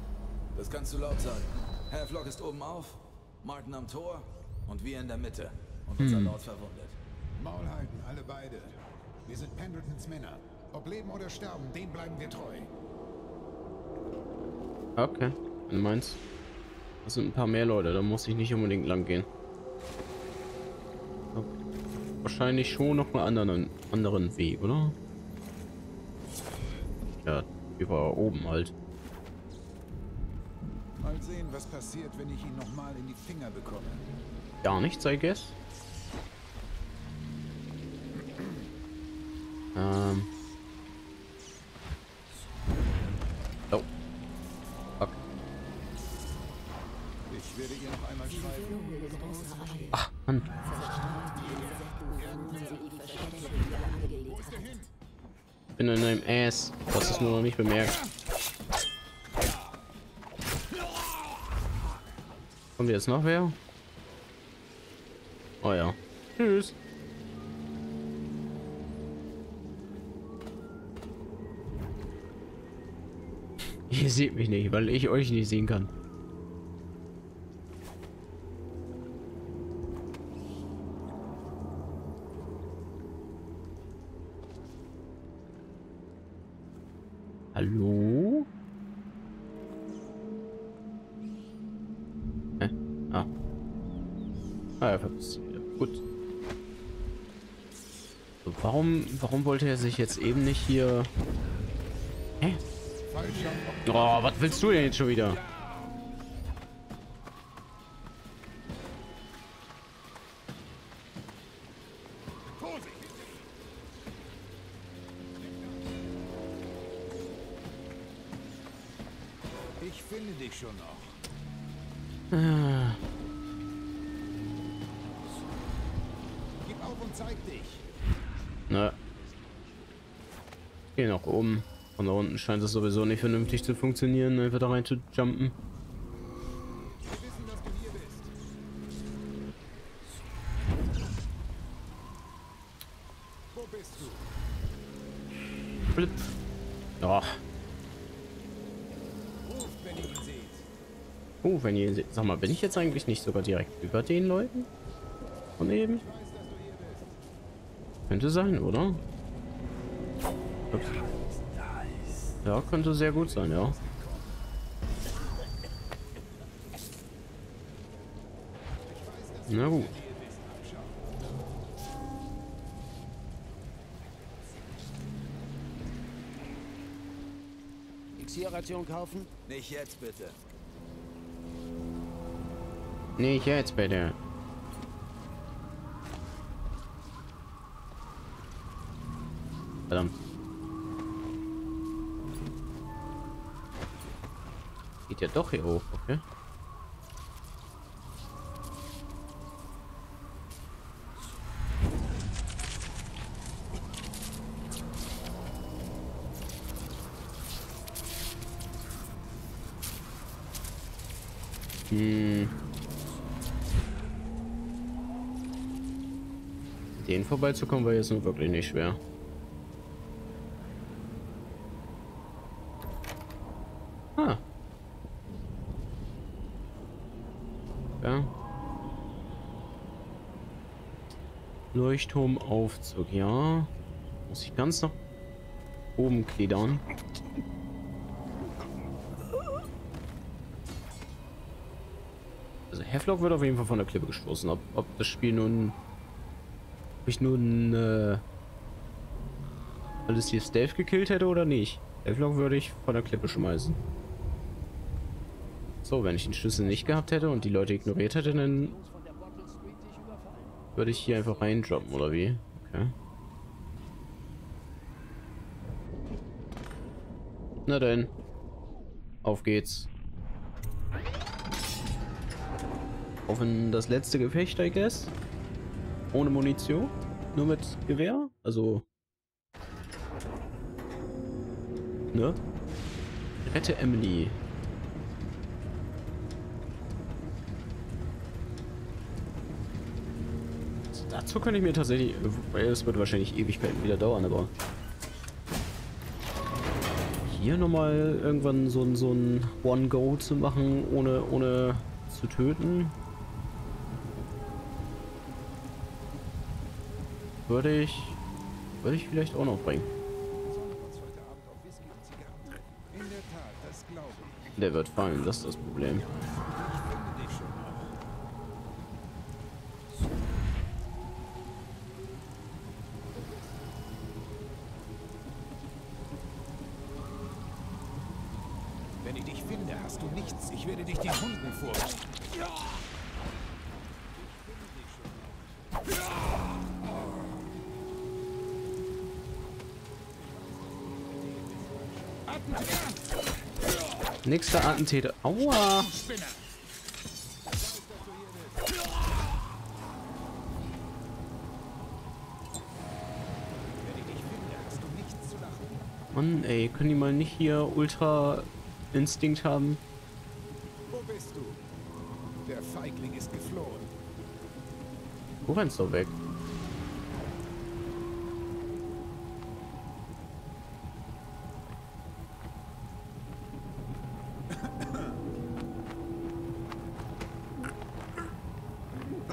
Das kannst du laut sagen. Havelock ist oben auf, Martin am Tor und wir in der Mitte. Unser Lord verwundet. Maul halten, alle beide. Wir sind Pendletons Männer. Ob leben oder sterben, dem bleiben wir treu. Okay, wenn du meinst. Das sind ein paar mehr Leute, da muss ich nicht unbedingt lang gehen. Wahrscheinlich schon noch einen anderen, anderen Weg, oder? Ja, über oben halt. Mal sehen, was passiert, wenn ich ihn nochmal in die Finger bekomme. Gar nichts, I guess. Ähm. Oh. Fuck. Ich werde ihr noch einmal schreiben. Ach, Mann. Bin in einem Ass. Das ist nur noch nicht bemerkt. Kommt jetzt noch wer? Ihr seht mich nicht, weil ich euch nicht sehen kann. Hallo? Hä? Ah. Ah, er verpisst sich wieder. Gut. So, warum, warum wollte er sich jetzt eben nicht hier... Oh, was willst du denn jetzt schon wieder? Scheint es sowieso nicht vernünftig zu funktionieren, einfach da rein zu jumpen. Blip. Ja. Oh, wenn ihr seht. Sag mal, bin ich jetzt eigentlich nicht sogar direkt über den Leuten? Von eben? Könnte sein, oder? Ja, könnte sehr gut sein, ja. Na gut. Xierration kaufen? Nicht jetzt, bitte. Nicht jetzt bitte. Verdammt. Geht ja doch hier hoch, okay. Hm. Den vorbeizukommen war jetzt nur wirklich nicht schwer. Ah. Ja. Leuchtturmaufzug, ja. Muss ich ganz nach oben klettern. Also Heflock wird auf jeden Fall von der Klippe gestoßen. Ob, ob das Spiel nun... Ob ich nun... Äh, alles hier Stealth gekillt hätte oder nicht. Heflock würde ich von der Klippe schmeißen. So, wenn ich den Schlüssel nicht gehabt hätte und die Leute ignoriert hätte, dann würde ich hier einfach reindroppen, oder wie? Okay. Na denn. Auf geht's. Auf in das letzte Gefecht, I guess. Ohne Munition. Nur mit Gewehr. Also. Ne? Rette Emily. Dazu kann ich mir tatsächlich. Es wird wahrscheinlich Ewigkeiten wieder dauern, aber. Hier nochmal irgendwann so, ein so ein One-Go zu machen, ohne, ohne zu töten. Würde ich. Würde ich vielleicht auch noch bringen. Der wird fallen, das ist das Problem. Ich finde dich schon noch. Wenn ich dich finde, hast du nichts. Ich werde dich den Hunden vor. Nächster Attentäter. Aua! Mann, ey, können die mal nicht hier Ultra Instinkt haben? Wo bist du? Der Feigling ist geflohen. Du rennst doch weg.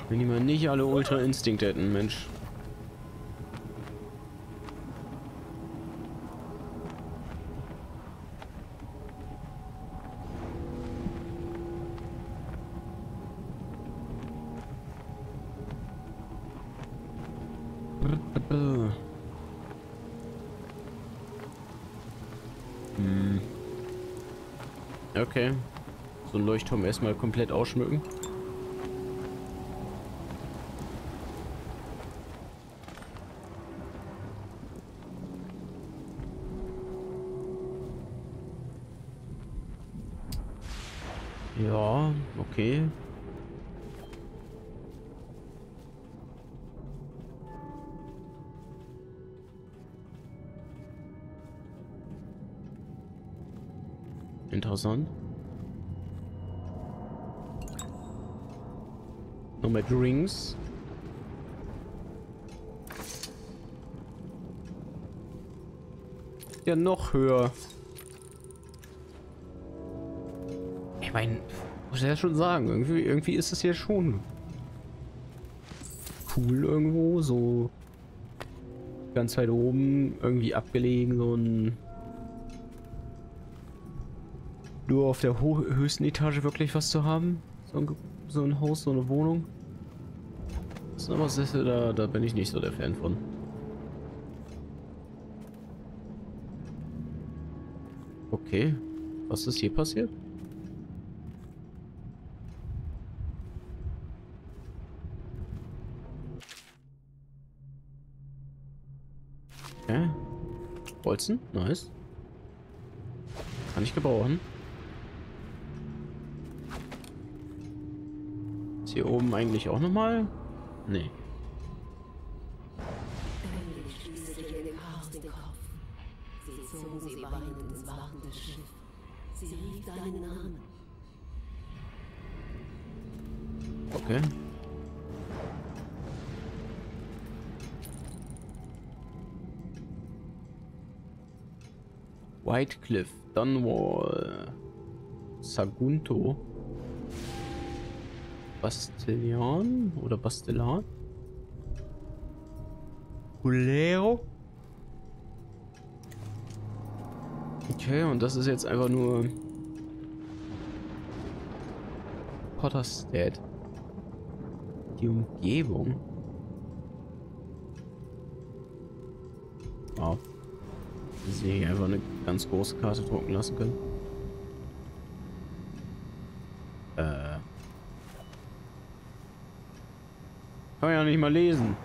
Wenn die mal nicht alle Ultra Instinkt hätten, Mensch. Hm. Okay. So ein Leuchtturm erstmal komplett ausschmücken. Ja, okay. Interessant. Nochmal Drinks. Ja, noch höher. Ich meine, muss ich ja schon sagen, irgendwie, irgendwie ist es ja schon cool irgendwo, so ganz weit oben, irgendwie abgelegen, so ein... Nur auf der höchsten Etage wirklich was zu haben. So ein, so ein Haus, so eine Wohnung. Das sind aber Sessel, da, da bin ich nicht so der Fan von. Okay. Was ist hier passiert? Okay. Bolzen, nice. Kann ich gebrauchen. Hier oben eigentlich auch? Nee. Rief deinen Namen. Okay. Whitecliff, Dunwall, Sagunto, Bastillion oder Bastellan, Hulero. Okay, und das ist jetzt einfach nur Potterstead. Die Umgebung. Wow. Sie hier einfach eine ganz große Karte drucken lassen können. Äh. Kann ja nicht mal lesen.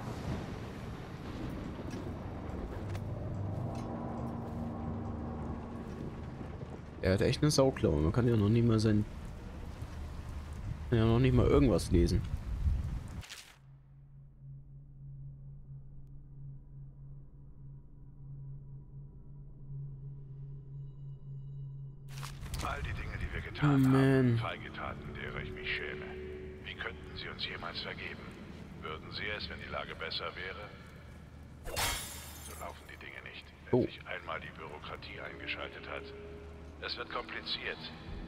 Er hat echt eine Sauklaue. Man kann ja noch nicht mal sein. Kann ja noch nicht mal irgendwas lesen. All die Dinge, die wir Oh getan man. haben, feige Taten, derer ich mich schäme. Wie könnten sie uns jemals vergeben? Würden sie es, wenn die Lage besser wäre? So laufen die Dinge nicht, wenn Oh. sich einmal die Bürokratie eingeschaltet hat. Es wird kompliziert.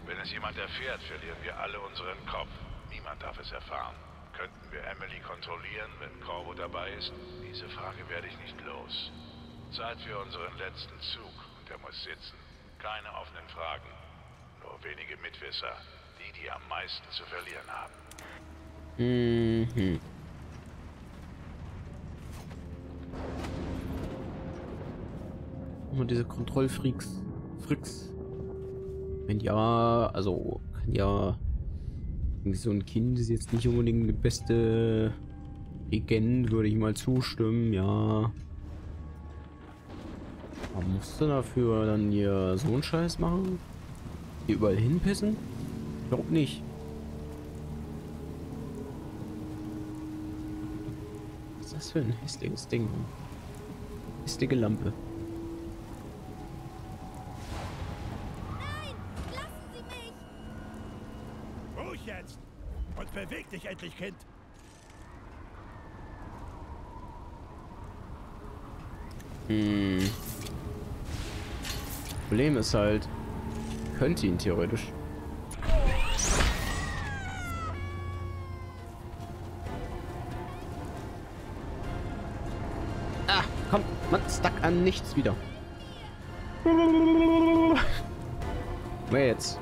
Wenn es jemand erfährt, verlieren wir alle unseren Kopf. Niemand darf es erfahren. Könnten wir Emily kontrollieren, wenn Corvo dabei ist? Diese Frage werde ich nicht los. Zeit für unseren letzten Zug und er muss sitzen. Keine offenen Fragen. Nur wenige Mitwisser. Die, die am meisten zu verlieren haben. Mhm. Immer diese Kontrollfreaks. Fricks. Wenn ja, also kann ja so ein Kind ist jetzt nicht unbedingt die beste Regent, würde ich mal zustimmen, ja. Aber musst du dafür dann hier so einen Scheiß machen? Hier überall hinpissen? Ich glaub nicht. Was ist das für ein hässliches Ding? Hässliche Lampe. Kind! Hm. Problem ist halt, könnte ihn theoretisch. Ah, komm, man stuck an nichts wieder. (laughs) Wer jetzt?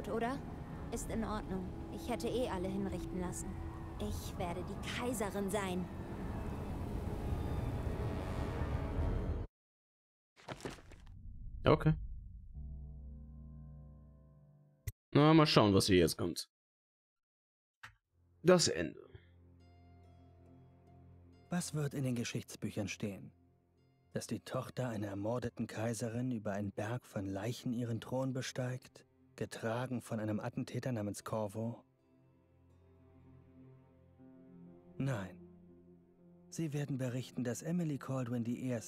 Tot, oder? Ist in Ordnung. Ich hätte eh alle hinrichten lassen. Ich werde die Kaiserin sein. Okay. Na, mal schauen, was hier jetzt kommt. Das Ende. Was wird in den Geschichtsbüchern stehen? Dass die Tochter einer ermordeten Kaiserin über einen Berg von Leichen ihren Thron besteigt, getragen von einem Attentäter namens Corvo? Nein. Sie werden berichten, dass Emily Caldwin I.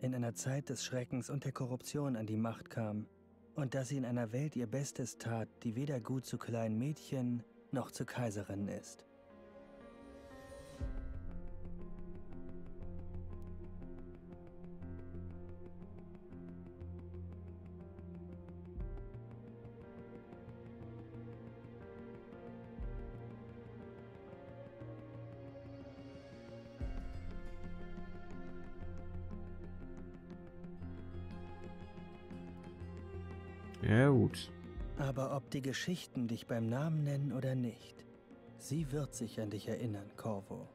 in einer Zeit des Schreckens und der Korruption an die Macht kam und dass sie in einer Welt ihr Bestes tat, die weder gut zu kleinen Mädchen noch zu Kaiserinnen ist. Ja, gut. Aber ob die Geschichten dich beim Namen nennen oder nicht, sie wird sich an dich erinnern, Corvo.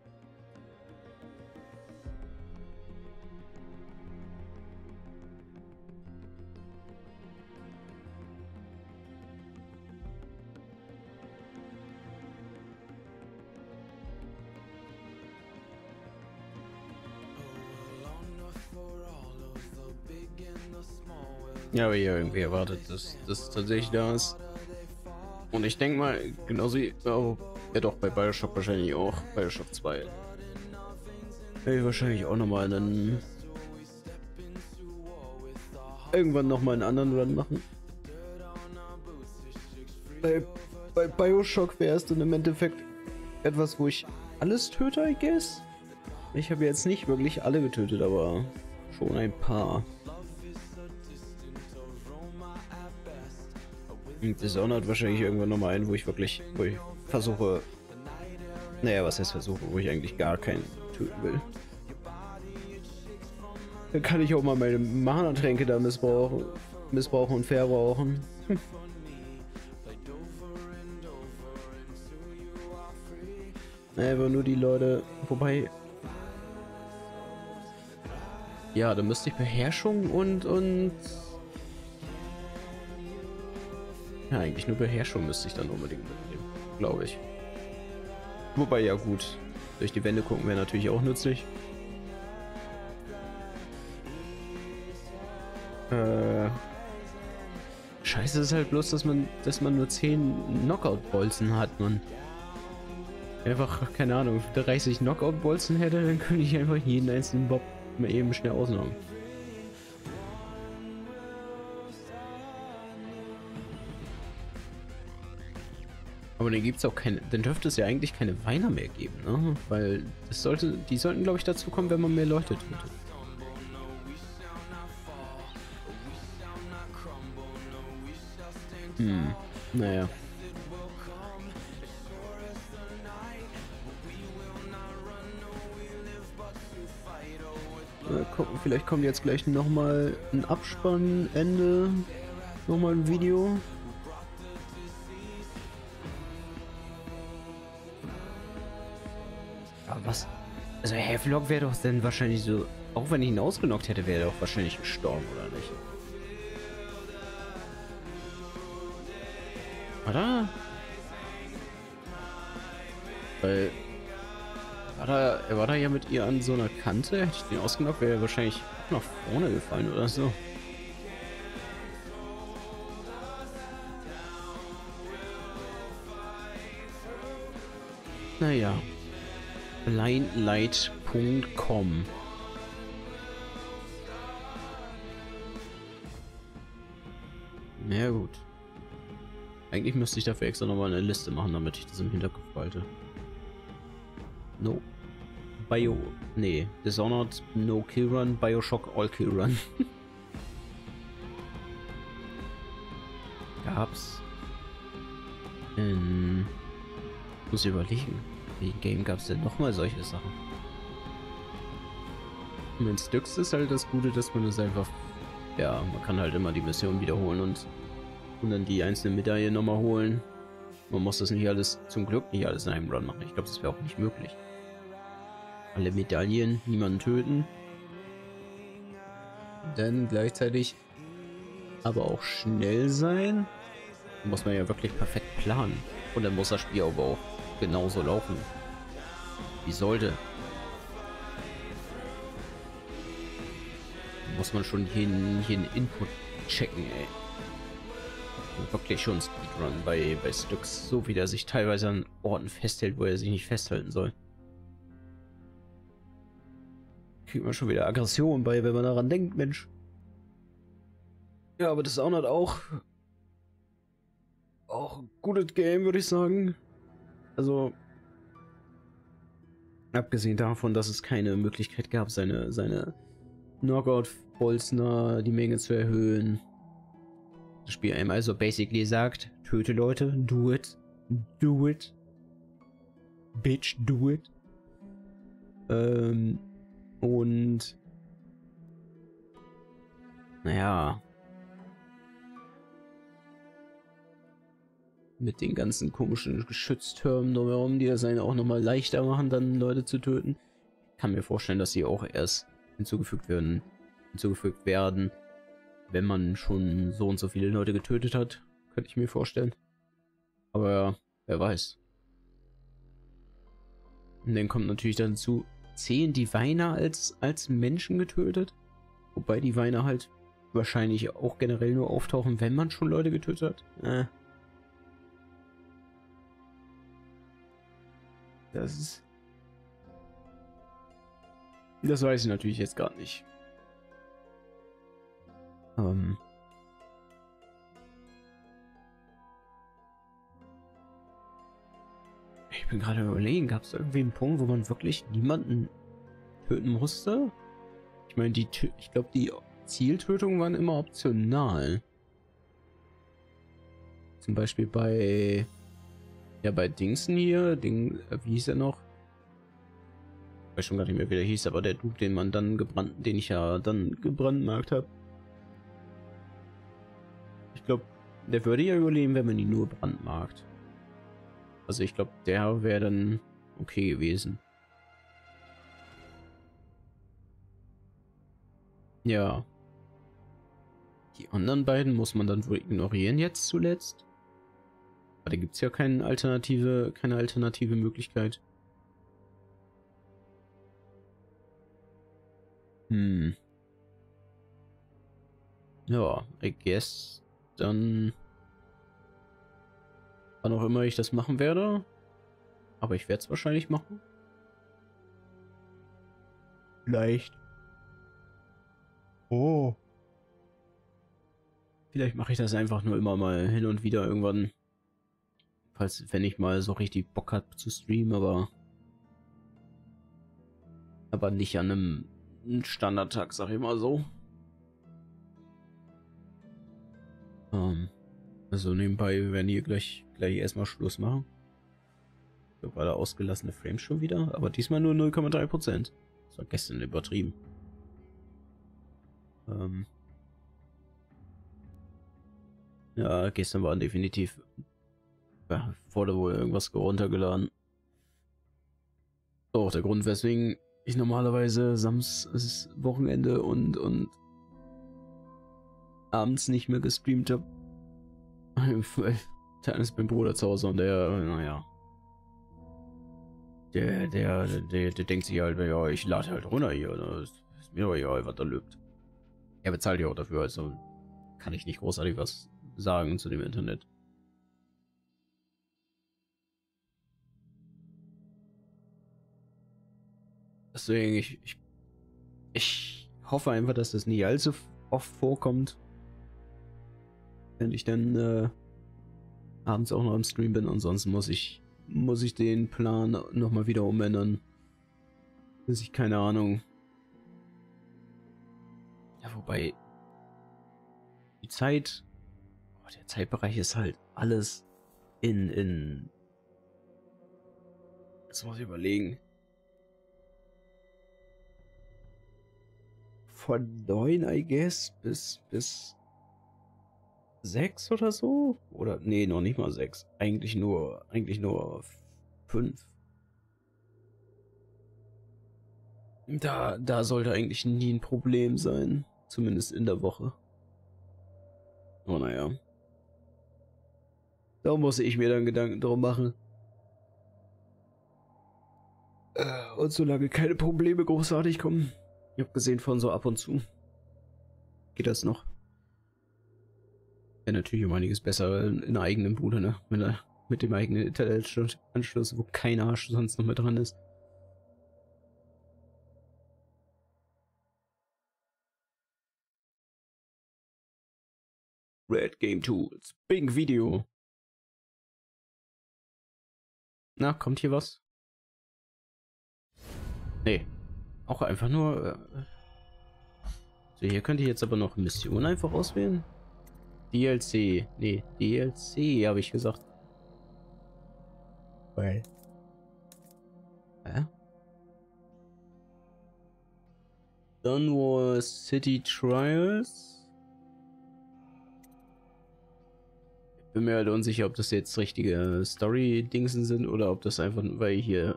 Ja, aber hier irgendwie erwartet, dass das tatsächlich da ist. Und ich denke mal, genauso wie, oh, ja doch, bei Bioshock wahrscheinlich auch, Bioshock 2. Werde ich wahrscheinlich auch nochmal einen, irgendwann nochmal einen anderen Run machen. Bei, bei Bioshock wäre es dann im Endeffekt etwas, wo ich alles töte, I guess. Ich habe jetzt nicht wirklich alle getötet, aber schon ein paar. Und Dishonored wahrscheinlich irgendwann nochmal ein, wo ich wirklich, wo ich versuche, naja, was heißt versuche, wo ich eigentlich gar keinen töten will. Dann kann ich auch mal meine Mana-Tränke da missbrauchen, missbrauchen und verbrauchen. Hm. Aber nur die Leute, wobei... Ja, da müsste ich Beherrschung und, und Ja, eigentlich nur Beherrschung müsste ich dann unbedingt mitnehmen, glaube ich. Wobei, ja gut, durch die Wände gucken wäre natürlich auch nützlich. Äh, Scheiße ist halt bloß, dass man, dass man nur 10 Knockout-Bolzen hat, man. Einfach, keine Ahnung, 30 Knockout-Bolzen hätte, dann könnte ich einfach jeden einzelnen Bob mal eben schnell ausnocken. Aber dann gibt's auch keine, dann dürfte es ja eigentlich keine Weiner mehr geben, ne? Weil das sollte, die sollten glaube ich dazu kommen, wenn man mehr Leute tötet. Hm, naja. Vielleicht kommt jetzt gleich nochmal ein Abspannende, nochmal ein Video. Havelock wäre doch dann wahrscheinlich so, auch wenn ich ihn ausgenockt hätte, wäre er doch wahrscheinlich gestorben, oder nicht? Oder? Weil war da, war da ja mit ihr an so einer Kante. Hätte ich den ausgenockt, wäre er wahrscheinlich nach vorne gefallen oder so. Naja blindlight.com. Na gut. Eigentlich müsste ich dafür extra nochmal eine Liste machen, damit ich das im Hinterkopf halte. No. Bio. Nee. Dishonored, No Kill Run, Bioshock, All Kill Run. (laughs) Gab's. In. Muss ich überlegen. Wie Game gab es denn nochmal solche Sachen? In Styx ist halt das Gute, dass man es einfach, ja, man kann halt immer die Mission wiederholen und, und dann die einzelnen Medaillen nochmal holen. Man muss das nicht alles, zum Glück nicht alles in einem Run machen. Ich glaube, das wäre auch nicht möglich. Alle Medaillen, niemanden töten. Dann gleichzeitig aber auch schnell sein. Muss man ja wirklich perfekt planen. Und dann muss das Spiel aber auch genauso laufen. Wie sollte. Muss man schon hier, hier einen Input checken, ey. wirklich schon Speedrun bei, bei Stücks, so wie der sich teilweise an Orten festhält, wo er sich nicht festhalten soll. Kriegt man schon wieder Aggression bei, wenn man daran denkt, Mensch. Ja, aber das Sound auch auch ein gutes Game, würde ich sagen. Also, abgesehen davon, dass es keine Möglichkeit gab, seine, seine Knockout-Bolzner die Menge zu erhöhen. Das Spiel einem also basically sagt, töte Leute, do it, do it, bitch, do it. Ähm, und, naja, mit den ganzen komischen Geschütztürmen drumherum, die das einen auch nochmal leichter machen, dann Leute zu töten. Kann mir vorstellen, dass sie auch erst hinzugefügt werden, hinzugefügt werden, wenn man schon so und so viele Leute getötet hat. Könnte ich mir vorstellen. Aber wer weiß. Und dann kommt natürlich dazu, zählen die Weiner als, als Menschen getötet? Wobei die Weiner halt wahrscheinlich auch generell nur auftauchen, wenn man schon Leute getötet hat. Äh. Das ist... Das weiß ich natürlich jetzt gar nicht. Ähm... Ich bin gerade überlegen, gab es irgendwie einen Punkt, wo man wirklich niemanden töten musste? Ich meine, die, ich glaube, die Zieltötungen waren immer optional. Zum Beispiel bei, ja, bei Dingsen hier, Ding, äh, wie hieß er noch? Weiß schon gar nicht mehr, wie der hieß, aber der Dude, den man dann gebrannt, den ich ja dann gebrandmarkt habe. Ich glaube, der würde ja überleben, wenn man ihn nur brandmarkt. Also ich glaube, der wäre dann okay gewesen. Ja. Die anderen beiden muss man dann wohl ignorieren jetzt zuletzt. Aber da gibt es ja keine alternative, keine alternative Möglichkeit. Hm. Ja, I guess dann Wann auch immer ich das machen werde. Aber ich werde es wahrscheinlich machen. Vielleicht. Oh. Vielleicht mache ich das einfach nur immer mal hin und wieder irgendwann. Falls, wenn ich mal so richtig Bock habe zu streamen, aber. Aber nicht an einem Standardtag, sag ich mal so. Ähm, also nebenbei werden hier gleich gleich erstmal Schluss machen. So war der ausgelassene Frame schon wieder, aber diesmal nur 0,3%. Das war gestern übertrieben. Ähm ja, gestern war definitiv ja, wurde wohl irgendwas runtergeladen. Auch der Grund, weswegen ich normalerweise Sams Wochenende und und abends nicht mehr gestreamt habe. (laughs) Dann ist mein Bruder zu Hause und der, naja. Der, der, der, der denkt sich halt, ja, ich lade halt runter hier. Das ne? ist mir doch egal, was da lübt. Er bezahlt ja auch dafür, also kann ich nicht großartig was sagen zu dem Internet. Deswegen, ich, ich, ich hoffe einfach, dass das nicht allzu oft vorkommt. Wenn ich dann äh, abends auch noch im Stream bin. Ansonsten muss ich, muss ich den Plan nochmal wieder umändern. Dass ich keine Ahnung. Ja, wobei die Zeit, oh, der Zeitbereich ist halt alles in, in, jetzt muss ich überlegen. Von 9, I guess, bis, bis sechs oder so? Oder nee, noch nicht mal sechs. Eigentlich nur, eigentlich nur fünf. Da, da sollte eigentlich nie ein Problem sein. Zumindest in der Woche. Oh naja. Da muss ich mir dann Gedanken drum machen. Äh, und solange keine Probleme großartig kommen. Ich hab gesehen von so ab und zu. Geht das noch? Wäre natürlich um einiges besser in, in eigenem Bude, ne? Wenn er mit dem eigenen Internetanschluss, wo kein Arsch sonst noch mit dran ist. Red Game Tools. Big Video. Na, kommt hier was? Nee. Auch einfach nur... Äh so, hier könnte ich jetzt aber noch Mission einfach auswählen. DLC. Nee, DLC habe ich gesagt. Weil. Hä? Dann war City Trials. bin mir halt unsicher, ob das jetzt richtige Story-Dingsen sind oder ob das einfach, weil hier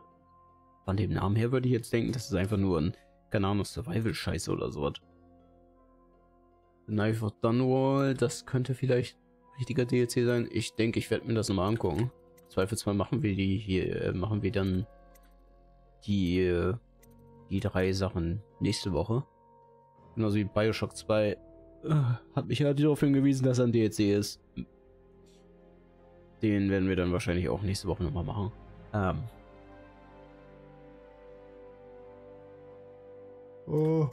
von dem Namen her würde ich jetzt denken, das ist einfach nur ein, keine Ahnung, Survival-Scheiße oder sowas. Knife of Dunwall, das könnte vielleicht richtiger DLC sein. Ich denke, ich werde mir das nochmal angucken. Zweifelsfall machen wir die hier, äh, machen wir dann die, äh, die drei Sachen nächste Woche. Genauso wie Bioshock 2 äh, hat mich halt darauf hingewiesen, dass er ein DLC ist. Den werden wir dann wahrscheinlich auch nächste Woche nochmal machen. Ähm. Oh.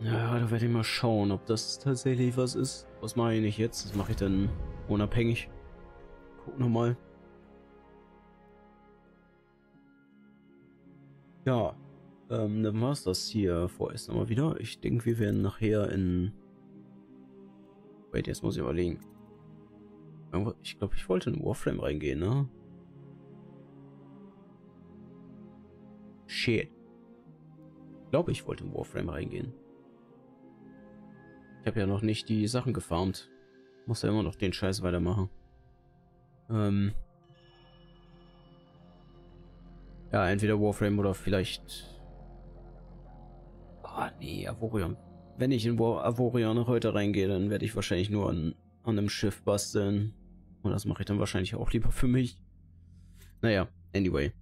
Ja, da werde ich mal schauen, ob das tatsächlich was ist. Was mache ich nicht jetzt? Das mache ich dann unabhängig. Guck nochmal. Ja, ähm, dann war es das hier vorerst nochmal wieder. Ich denke, wir werden nachher in... Wait, jetzt muss ich überlegen. Ich glaube, ich wollte in Warframe reingehen, ne? Shit. Ich glaube, ich wollte in Warframe reingehen. Ich habe ja noch nicht die Sachen gefarmt. Muss ja immer noch den Scheiß weitermachen. Ähm. Ja, entweder Warframe oder vielleicht... Ah, oh, nee, Avorion. Wenn ich in War Avorion heute reingehe, dann werde ich wahrscheinlich nur an, an einem Schiff basteln. Und das mache ich dann wahrscheinlich auch lieber für mich. Naja, anyway.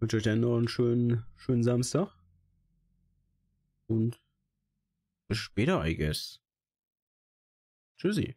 Wünsche euch dann noch einen schönen, schönen Samstag. Und bis später, I guess. Tschüssi.